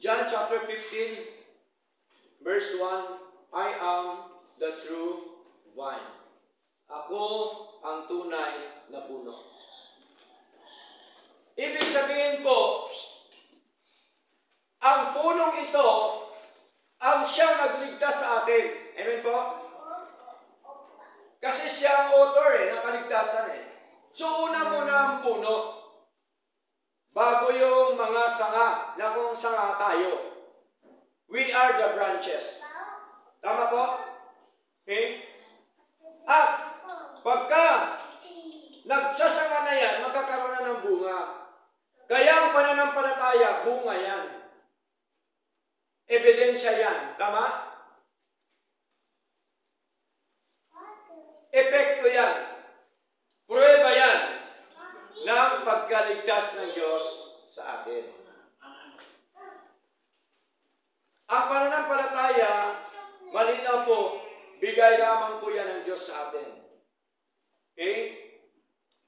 John chapter 15, verse 1, I am the true vine. Ako ang tunay na puno. Ibig sabihin po, ang punong ito, ang siyang nagligtas sa atin. Amen po? Kasi siya ang author eh, ng kaligtasan eh. So una muna ang puno. Bago yung mga sanga, na kung sanga tayo. We are the branches. Tama po? Okay? At pagka nagsasanga na yan, magkakaroon na ng bunga. Kaya ang pananampalataya, bunga yan. Ebidensya yan. Tama? Epekto yan. Prueba yan ng pagkaligtas ng Diyos sa atin. Ang pananampalataya, malinaw po, bigay lamang po yan ng Diyos sa atin. Okay?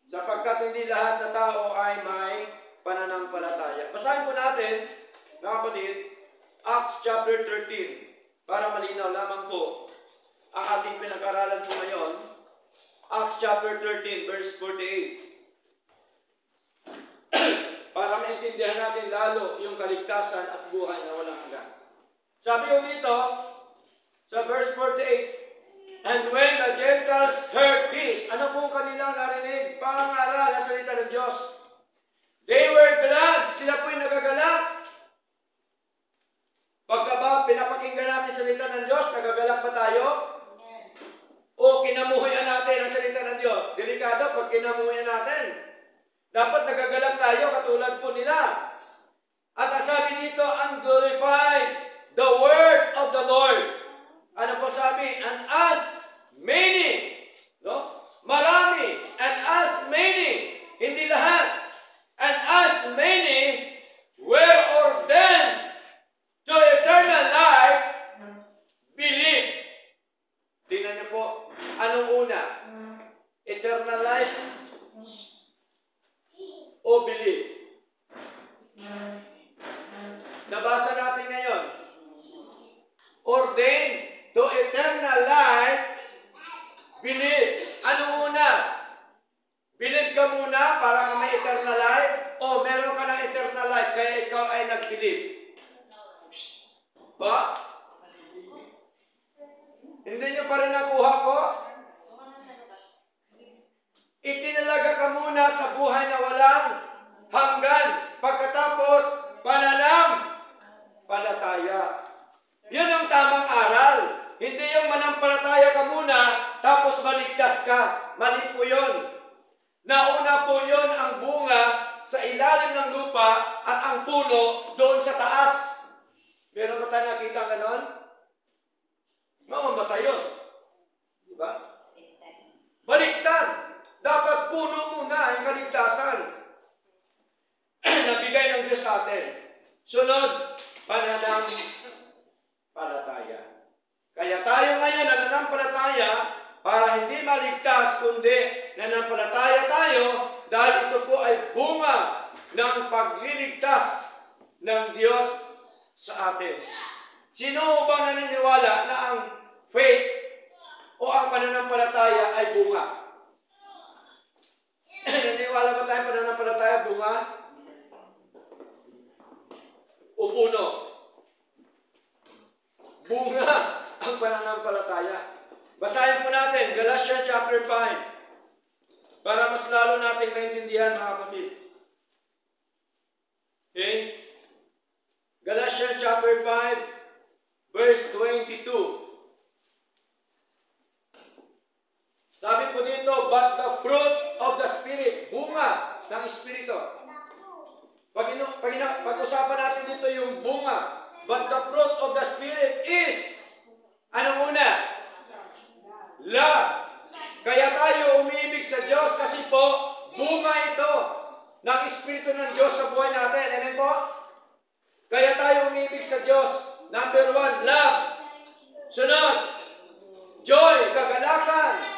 Sapagkat hindi lahat na tao ay may pananampalataya. Basahin po natin, mga kapatid, Acts chapter 13, para malinaw lamang po ang ating pinag-aralan po ngayon. Acts chapter 13, verse 48. para maintindihan natin lalo yung kaligtasan at buhay na walang hanggan. Sabi ko dito, sa verse 48, And when the Gentiles heard this, ano pong kanilang narinig? Pangaral na salita ng Diyos. They were glad. Sila po'y nagagalak. Pagka ba pinapakinggan natin salita ng Diyos, nagagalak ba tayo? O kinamuhayan natin ang salita ng Diyos? Delikado pag kinamuhayan natin. Dapat nagagalak tayo katulad po nila. At ang sabi dito, and glorified the word of the Lord. Ano po sabi? And as many, no? Marami. And as many, hindi lahat. And as many were ordained to eternal life, believe. Tingnan niyo po, anong una? Eternal life o believe? Nabasa natin ngayon. Ordained to eternal life, believe. Anong una? Believe ka muna para ka may eternal life o meron ka ng eternal life kaya ikaw ay nag-believe? Ba? Hindi nyo pa rin nakuha po? Itinalaga ka muna sa buhay na walang hanggan. Pagkatapos, pananam, palataya. Yun ang tamang aral. Hindi yung manampalataya ka muna, tapos maligtas ka. Mali po yun. Nauna po yun ang bunga sa ilalim ng lupa at ang puno doon sa taas. Meron ba tayo nakita ganon? Mamamatay yun. Di ba? Baliktad. Dapat puno muna ang kaligtasan na bigay ng Diyos sa atin. Sunod, pananang palataya. Kaya tayo ngayon nananampalataya para hindi maligtas, kundi nananampalataya tayo dahil ito po ay bunga ng pagliligtas ng Diyos sa atin. Sino ba naniniwala na ang faith o ang pananampalataya ay bunga? Naniniwala ba tayo pananampalataya bunga? puno. Bunga ang pananampalataya. Basahin po natin, Galatians chapter 5. Para mas lalo nating maintindihan mga kapatid. Okay? Galatians chapter 5, verse 22. Sabi po dito, but the fruit of the Spirit, bunga ng Espiritu. Pag, inu- pag, ina- pag-usapan natin dito yung bunga, but the fruit of the Spirit is, anong una? Love. Kaya tayo umiibig sa Diyos kasi po, bunga ito ng Espiritu ng Diyos sa buhay natin. Amen po? Kaya tayo umiibig sa Diyos. Number one, love. Sunod, joy, kagalakan.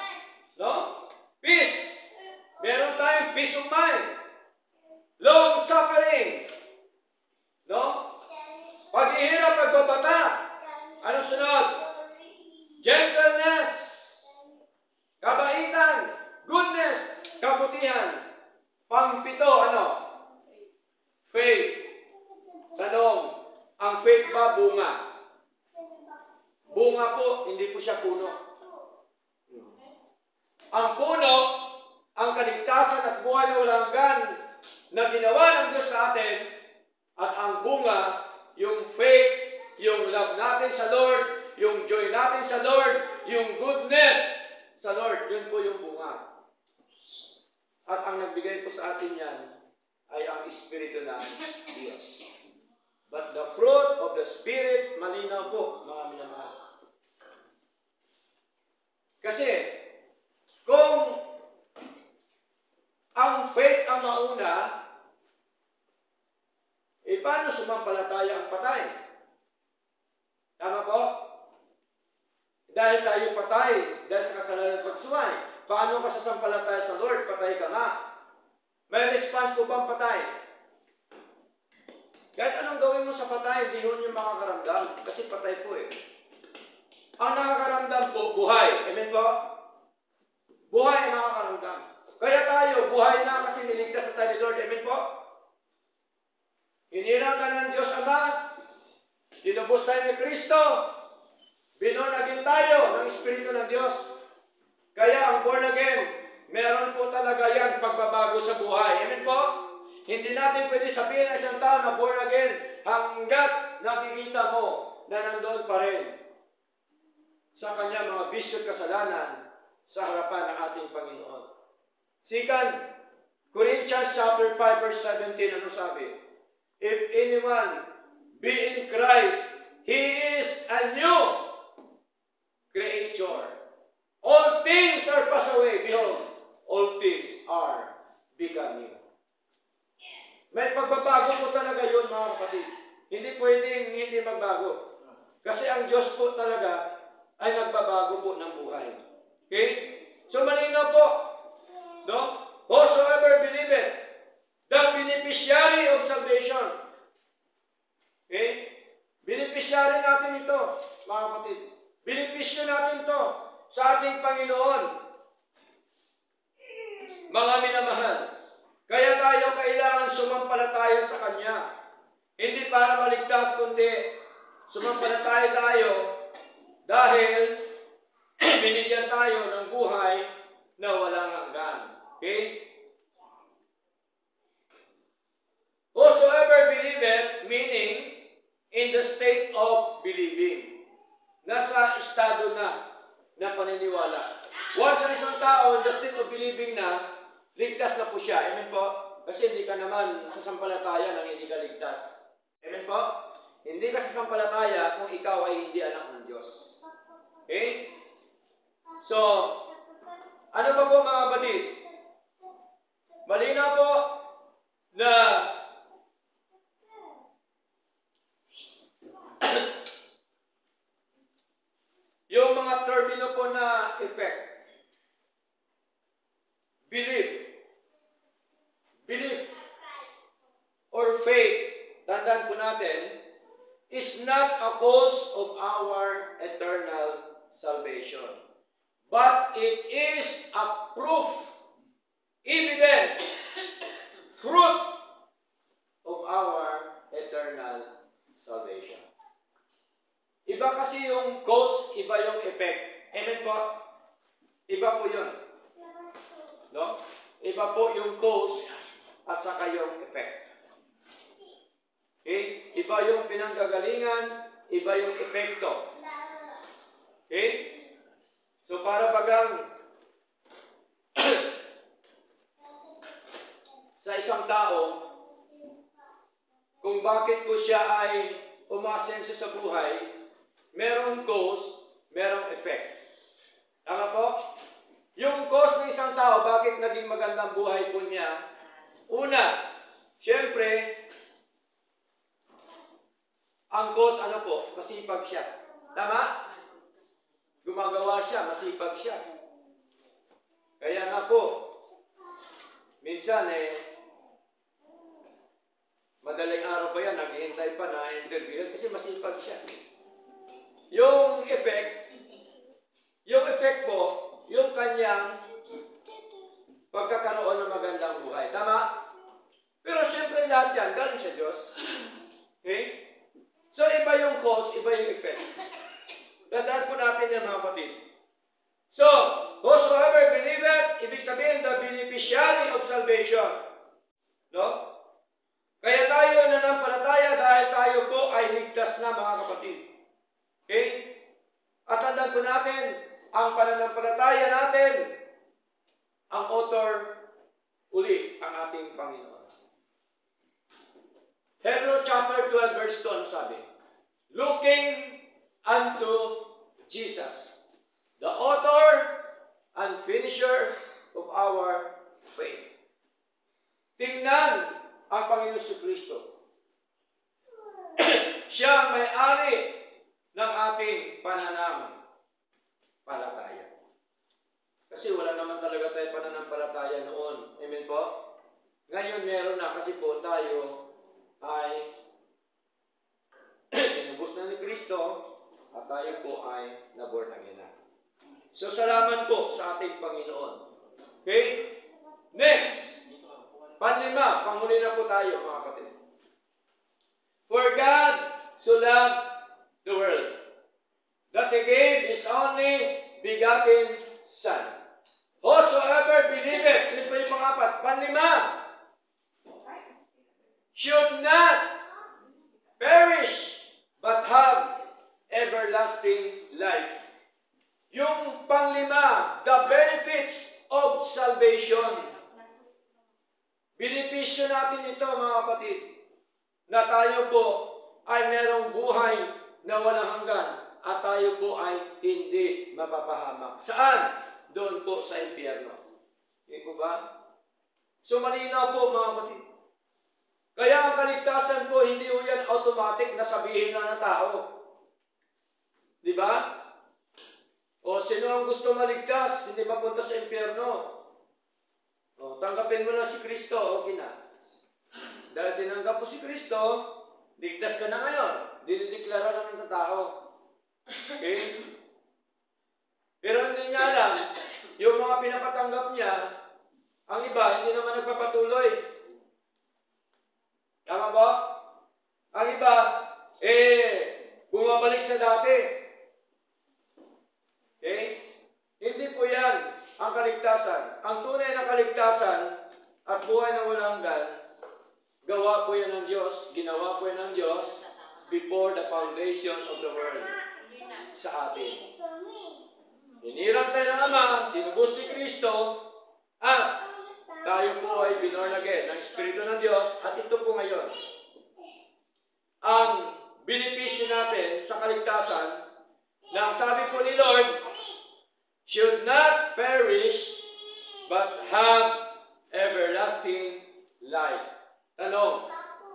No? Peace. Meron tayong peace of mind. Long suffering. No? Paghihirap, pagbabata. Anong sunod? Gentleness. Kabaitan. Goodness. Kabutihan. Pangpito, ano? Faith. Tanong, ang faith ba bunga? Bunga po, hindi po siya puno. Ang puno, ang kaligtasan at buhay na walang hanggan na ginawa ng Diyos sa atin at ang bunga, yung faith, yung love natin sa Lord, yung joy natin sa Lord, yung goodness sa Lord, yun po yung bunga. At ang nagbigay po sa atin yan ay ang Espiritu ng Diyos. But the fruit of the Spirit, malinaw po, mga minamahal. Kasi, kung ang faith ang mauna, eh paano sumampalataya ang patay? Tama po? Dahil tayo patay, dahil sa kasalanan at pagsuway, paano ka sasampalataya sa Lord? Patay ka nga. May response po bang patay? Kahit anong gawin mo sa patay, hindi yun yung makakaramdam. Kasi patay po eh. Ang nakakaramdam po, buhay. Amen po? Buhay ang nakakaramdam. Kaya tayo, buhay na kasi niligtas na tayo ni Lord. Amen po? Hiniratan ng Diyos Ama. Tinubos tayo ni Kristo. Binon again tayo ng Espiritu ng Diyos. Kaya ang born again, meron po talaga yan pagbabago sa buhay. Amen po? Hindi natin pwede sabihin ng isang tao na born again hanggat nakikita mo na nandoon pa rin sa kanya mga bisyo kasalanan sa harapan ng ating Panginoon. Second, Corinthians chapter 5 verse 17, ano sabi? If anyone be in Christ, he is a new creature. All things are passed away. Behold, all things are become new. May pagbabago po talaga yun, mga kapatid. Hindi pwedeng hindi magbago. Kasi ang Diyos po talaga ay nagbabago po ng buhay. Okay? So malinaw po. No? Whosoever believeth, the beneficiary of salvation. Okay? Beneficiary natin ito, mga kapatid. Benepisyo natin ito sa ating Panginoon. Mga minamahal, kaya tayo kailangan sumampalataya sa Kanya. Hindi para maligtas, kundi sumampalataya tayo dahil binigyan tayo ng buhay na walang hanggan. Okay? Whosoever believeth, meaning in the state of believing. Nasa estado na na paniniwala. Once ang isang tao in the state of believing na, ligtas na po siya. Amen po? Kasi hindi ka naman sasampalataya nang hindi ka ligtas. Amen po? Hindi ka sasampalataya kung ikaw ay hindi anak ng Diyos. Okay? So, ano pa po mga kapatid? Malinaw po na yung mga termino po na effect. Belief. Belief or faith, tandaan po natin, is not a cause of our eternal salvation. But it is a proof, evidence, fruit of our eternal kasi yung cause, iba yung effect. Amen po? Iba po yun. No? Iba po yung cause at saka yung effect. Okay? Iba yung pinanggagalingan, iba yung epekto. Okay? So para bagang sa isang tao, kung bakit po siya ay umasenso sa buhay, merong cause, merong effect. Tama po? Yung cause ng isang tao, bakit naging magandang buhay po niya? Una, syempre, ang cause ano po? Masipag siya. Tama? Gumagawa siya, masipag siya. Kaya nga po, minsan eh, madaling araw pa yan, naghihintay pa na interview kasi masipag siya. Yung effect, yung effect po, yung kanyang pagkakaroon ng magandang buhay. Tama? Pero syempre lahat yan, galing sa Diyos. Okay? So iba yung cause, iba yung effect. Tandaan po natin yan mga kapatid. So, whosoever believeth, ibig sabihin the beneficiary of salvation. No? Kaya tayo nanampalataya dahil tayo po ay ligtas na mga kapatid. Okay? At tandaan po natin, ang pananampalataya natin, ang author, uli, ang ating Panginoon. Hebrew chapter 12 verse 2 ano sabi? Looking unto Jesus, the author and finisher of our faith. Tingnan ang Panginoon si Kristo. Siya ang may-ari ng ating pananampalataya. Kasi wala naman talaga tayo pananampalataya noon. Amen po? Ngayon meron na kasi po tayo ay tinubos na ni Kristo at tayo po ay naborn again na. So salamat po sa ating Panginoon. Okay? Next. Panlima, panghuli na po tayo mga kapatid. For God so loved the world that He gave His only begotten Son. Whosoever believeth, yun po yung pangapat. Panlima, should not perish, but have everlasting life. Yung panglima, the benefits of salvation. Benepisyo natin ito mga kapatid, na tayo po ay merong buhay na walang hanggan at tayo po ay hindi mapapahamak. Saan? Doon po sa impyerno. Hindi po ba? So malinaw po mga kapatid. Kaya ang kaligtasan po, hindi po yan automatic na sabihin na ng tao. Di ba? O sino ang gusto maligtas, hindi mapunta sa impyerno. O, tanggapin mo na si Kristo, okay na. Dahil tinanggap mo si Kristo, ligtas ka na ngayon. Dinideklara na ng tao. Okay? Pero hindi niya alam, yung mga pinapatanggap niya, ang iba, hindi naman nagpapatuloy. Tama ba? Ang iba, eh, bumabalik sa dati. Okay? Hindi po yan ang kaligtasan. Ang tunay na kaligtasan at buhay na walang hanggan, gawa po yan ng Diyos, ginawa po yan ng Diyos before the foundation of the world sa atin. Hinirang tayo ng Ama, tinubos ni Kristo, at tayo po ay binorn again ng Espiritu ng Diyos, at ito po ngayon. Ang benepisyo natin sa kaligtasan, na sabi po ni Lord, should not perish, but have everlasting life. Tanong,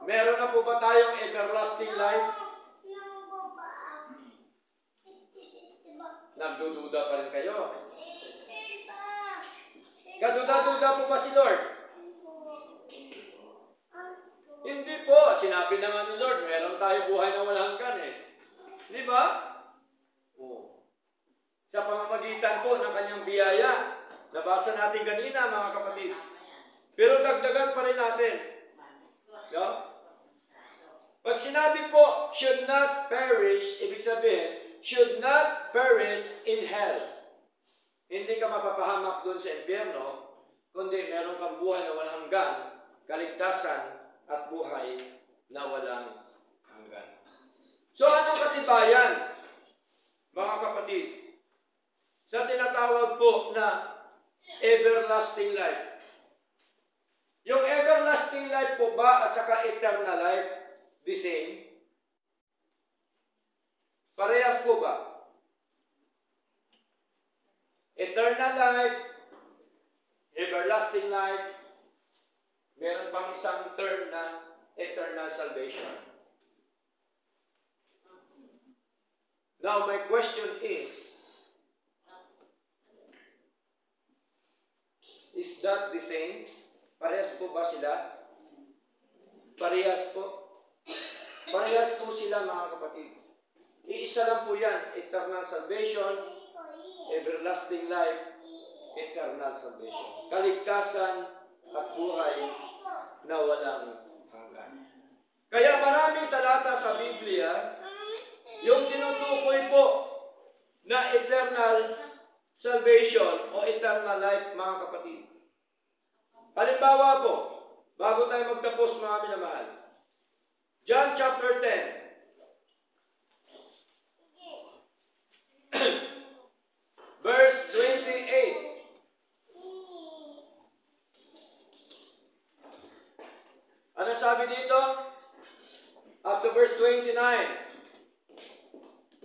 meron na po ba tayong everlasting life? Nagdududa pa rin kayo. Kaduda-duda po ba si Lord? Hindi po. Sinabi na nga ni Lord, meron tayo buhay na walang hanggan eh. Di ba? Sa pamamagitan po ng kanyang biyaya, nabasa natin kanina mga kapatid. Pero dagdagan pa rin natin. No? Pag sinabi po, should not perish, ibig sabihin, should not perish in hell. Hindi ka mapapahamak doon sa impyerno, kundi meron kang buhay na walang hanggan, kaligtasan at buhay na walang hanggan. So anong katibayan, mga kapatid, sa tinatawag po na everlasting life? Yung everlasting life po ba at saka eternal life, the same? Parehas po ba? Eternal life, everlasting life, meron pang isang term na eternal salvation. Now, my question is, is that the same? Parehas po ba sila? Parehas po. Parehas po sila mga kapatid. Iisa lang po yan, eternal salvation, everlasting life, eternal salvation. Kaligtasan at buhay na walang hanggan. Kaya maraming talata sa Biblia yung tinutukoy po na eternal salvation o eternal life, mga kapatid. Halimbawa po, bago tayo magtapos mga minamahal, John chapter 10, verse 28. Ano sabi dito? Up to verse 29.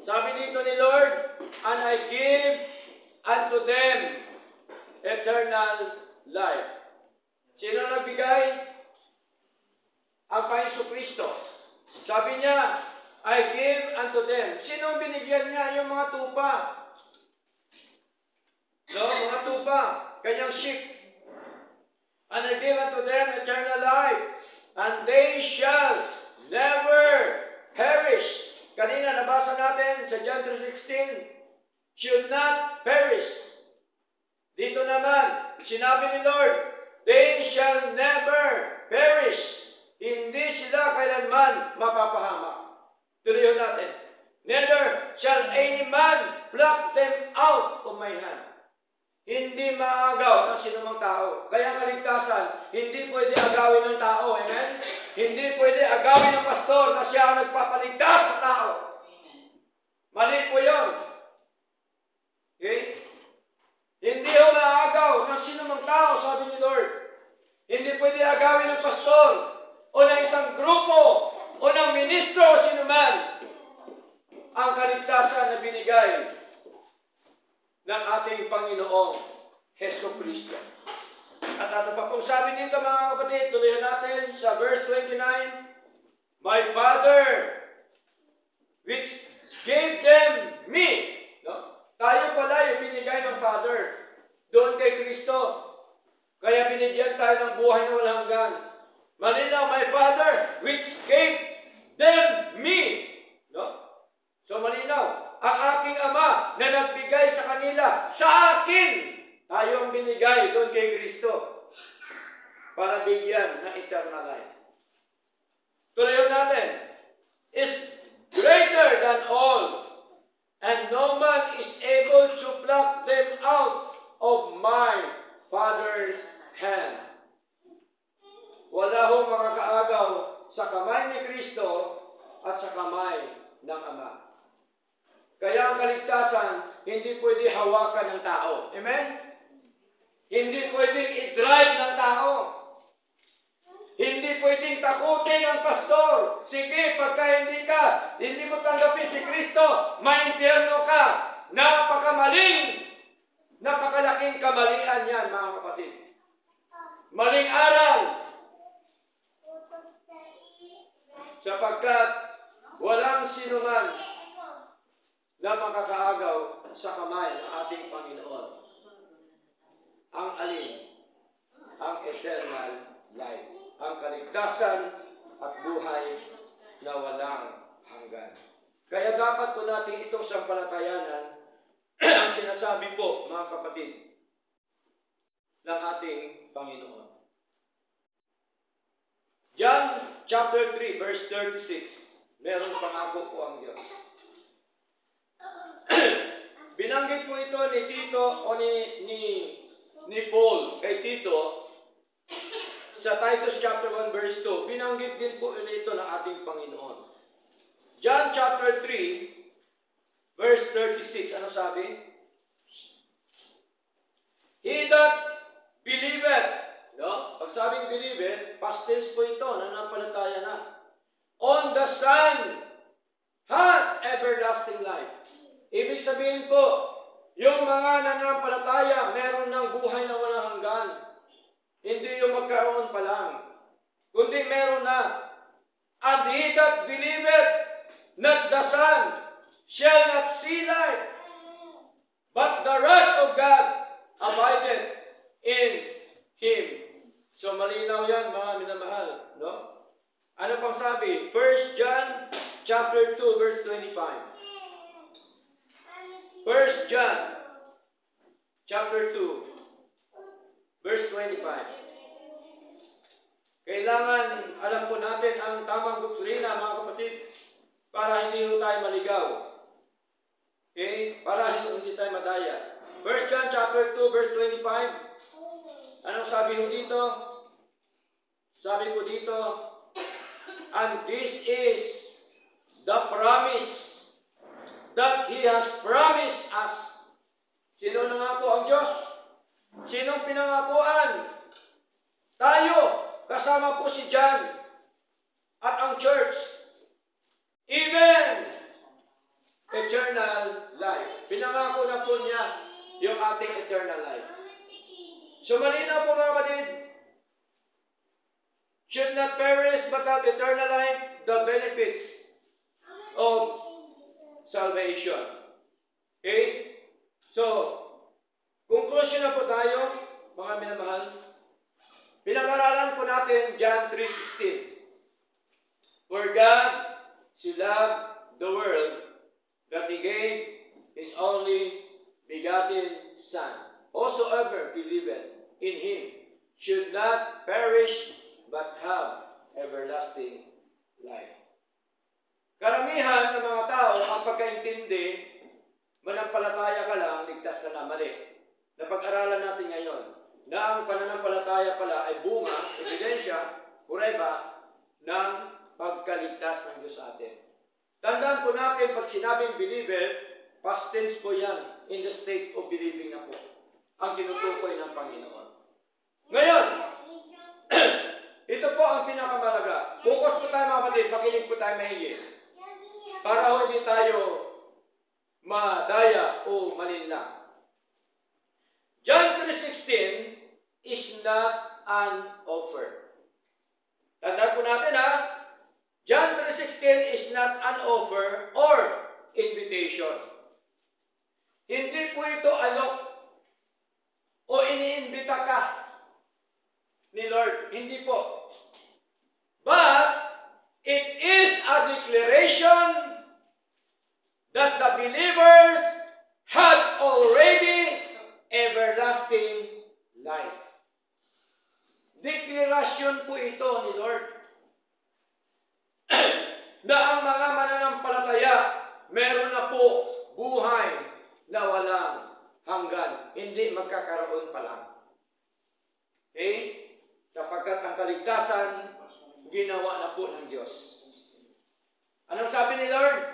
Sabi dito ni Lord, And I give unto them eternal life. Sino nagbigay? Ang Panginoon Kristo. Sabi niya, I give unto them. Sino binigyan niya? Yung mga tupa. No, mga tupa. Kanyang sheep. And I give unto them eternal life. And they shall never perish. Kanina nabasa natin sa John 3.16, should not perish. Dito naman, sinabi ni Lord, they shall never perish. Hindi sila kailanman mapapahamak. Tuloy natin. Neither shall any man pluck them out of my hand. Hindi maagaw ng sinumang tao. Kaya ang kaligtasan, hindi pwede agawin ng tao. Amen? Hindi pwede agawin ng pastor na siya ang nagpapaligtas sa tao. Mali po yun. Hindi ho maagaw ng sinumang tao, sabi ni Lord. Hindi pwede agawin ng pastor o ng isang grupo o ng ministro o sinuman ang kaligtasan na binigay ng ating Panginoong Heso Kristo. At ano pa pong sabi dito mga kapatid, tuloy natin sa verse 29, My Father, which gave them me. Tayo pala yung binigay ng Father doon kay Kristo. Kaya binigyan tayo ng buhay na walang hanggan. Malinaw, my Father, which gave them me. No? So malinaw, ang aking Ama na nagbigay sa kanila, sa akin, tayo ang binigay doon kay Kristo para bigyan ng eternal life. Tuloy natin, is greater than all, and no man is able to pluck them out of my Father's hand. Wala hong makakaagaw sa kamay ni Kristo at sa kamay ng Ama. Kaya ang kaligtasan, hindi pwede hawakan ng tao. Amen? Hindi pwedeng i-drive ng tao. Hindi pwedeng takutin ng pastor. Sige, pagka hindi ka, hindi mo tanggapin si Kristo, maimpyerno ka. Napakamaling, napakalaking kamalian yan, mga kapatid. Maling aral. Sapagkat walang sinuman na makakaagaw sa kamay ng ating Panginoon. Ang alin? Ang eternal life. Ang kaligtasan at buhay na walang hanggan. Kaya dapat po natin itong sampalatayanan ang sinasabi po, mga kapatid, ng ating Panginoon. John chapter 3, verse 36, merong pangako po ang Diyos. Binanggit po ito ni Tito o ni, ni, ni Paul kay Tito sa Titus chapter 1 verse 2. Binanggit din po ito ng ating Panginoon. John chapter 3 verse 36. Ano sabi? He that believeth, no? Pag sabing believeth, past tense po ito, nanampalataya na. On the Son, hath everlasting life. Ibig sabihin po, yung mga nanampalataya, meron ng buhay na walang hanggan. Hindi yung magkaroon pa lang. Kundi meron na. And he that believeth not the Son shall not see life, but the wrath of God abideth in him. So malinaw yan mga minamahal, no? Ano pang sabi? 1 John chapter 2 verse 25. 1 John chapter 2 verse 25. Kailangan alam po natin ang tamang doktrina mga kapatid para hindi ho tayo maligaw. Okay? Para hindi, tayo madaya. 1 John chapter 2 verse 25. Anong sabi ho dito? Sabi po dito, and this is the promise that He has promised us. Sino nangako ang Diyos? Sinong pinangakuan? Tayo, kasama po si John at ang church. Even eternal life. Pinangako na po niya yung ating eternal life. So malinaw po mga kapatid, should not perish but have eternal life, the benefits of salvation. Okay? So, conclusion na po tayo, mga minamahal. Pinag-aralan po natin John 3.16. For God so loved the world that He gave His only begotten Son. Whosoever believeth in Him should not perish but have everlasting life. Karamihan ng mga tao ang pagkaintindi, manampalataya ka lang, ligtas ka na, mali. Napag-aralan natin ngayon na ang pananampalataya pala ay bunga, ebidensya, kureba, ng pagkaligtas ng Diyos sa atin. Tandaan po natin, pag sinabing believer, past tense po yan, in the state of believing na po, ang tinutukoy ng Panginoon. Ngayon, ito po ang pinakamalaga. Focus po tayo mga kapatid, makinig po tayo mahigit. Para hindi tayo madaya o malinlang. John 3.16 is not an offer. Tandaan po natin ha, John 3.16 is not an offer or invitation. Hindi po ito alok o iniimbita ka ni Lord. Hindi po. But, it is a declaration that the believers had already everlasting life. Deklarasyon po ito ni Lord na ang mga mananampalataya meron na po buhay na walang hanggan. Hindi magkakaroon pa lang. Okay? Sapagkat ang kaligtasan, ginawa na po ng Diyos. Anong sabi ni Lord?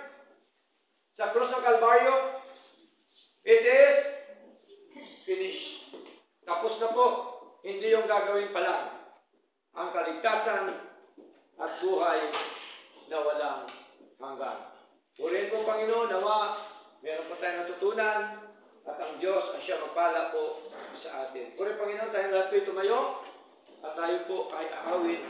Sa krus ng Kalbaryo, it is finished. Tapos na po. Hindi yung gagawin pa lang. Ang kaligtasan at buhay na walang hanggan. Purihin po Panginoon, nawa, meron pa tayong natutunan at ang Diyos ang siya magpala po sa atin. Purihin Panginoon, tayong lahat po tumayo at tayo po ay aawit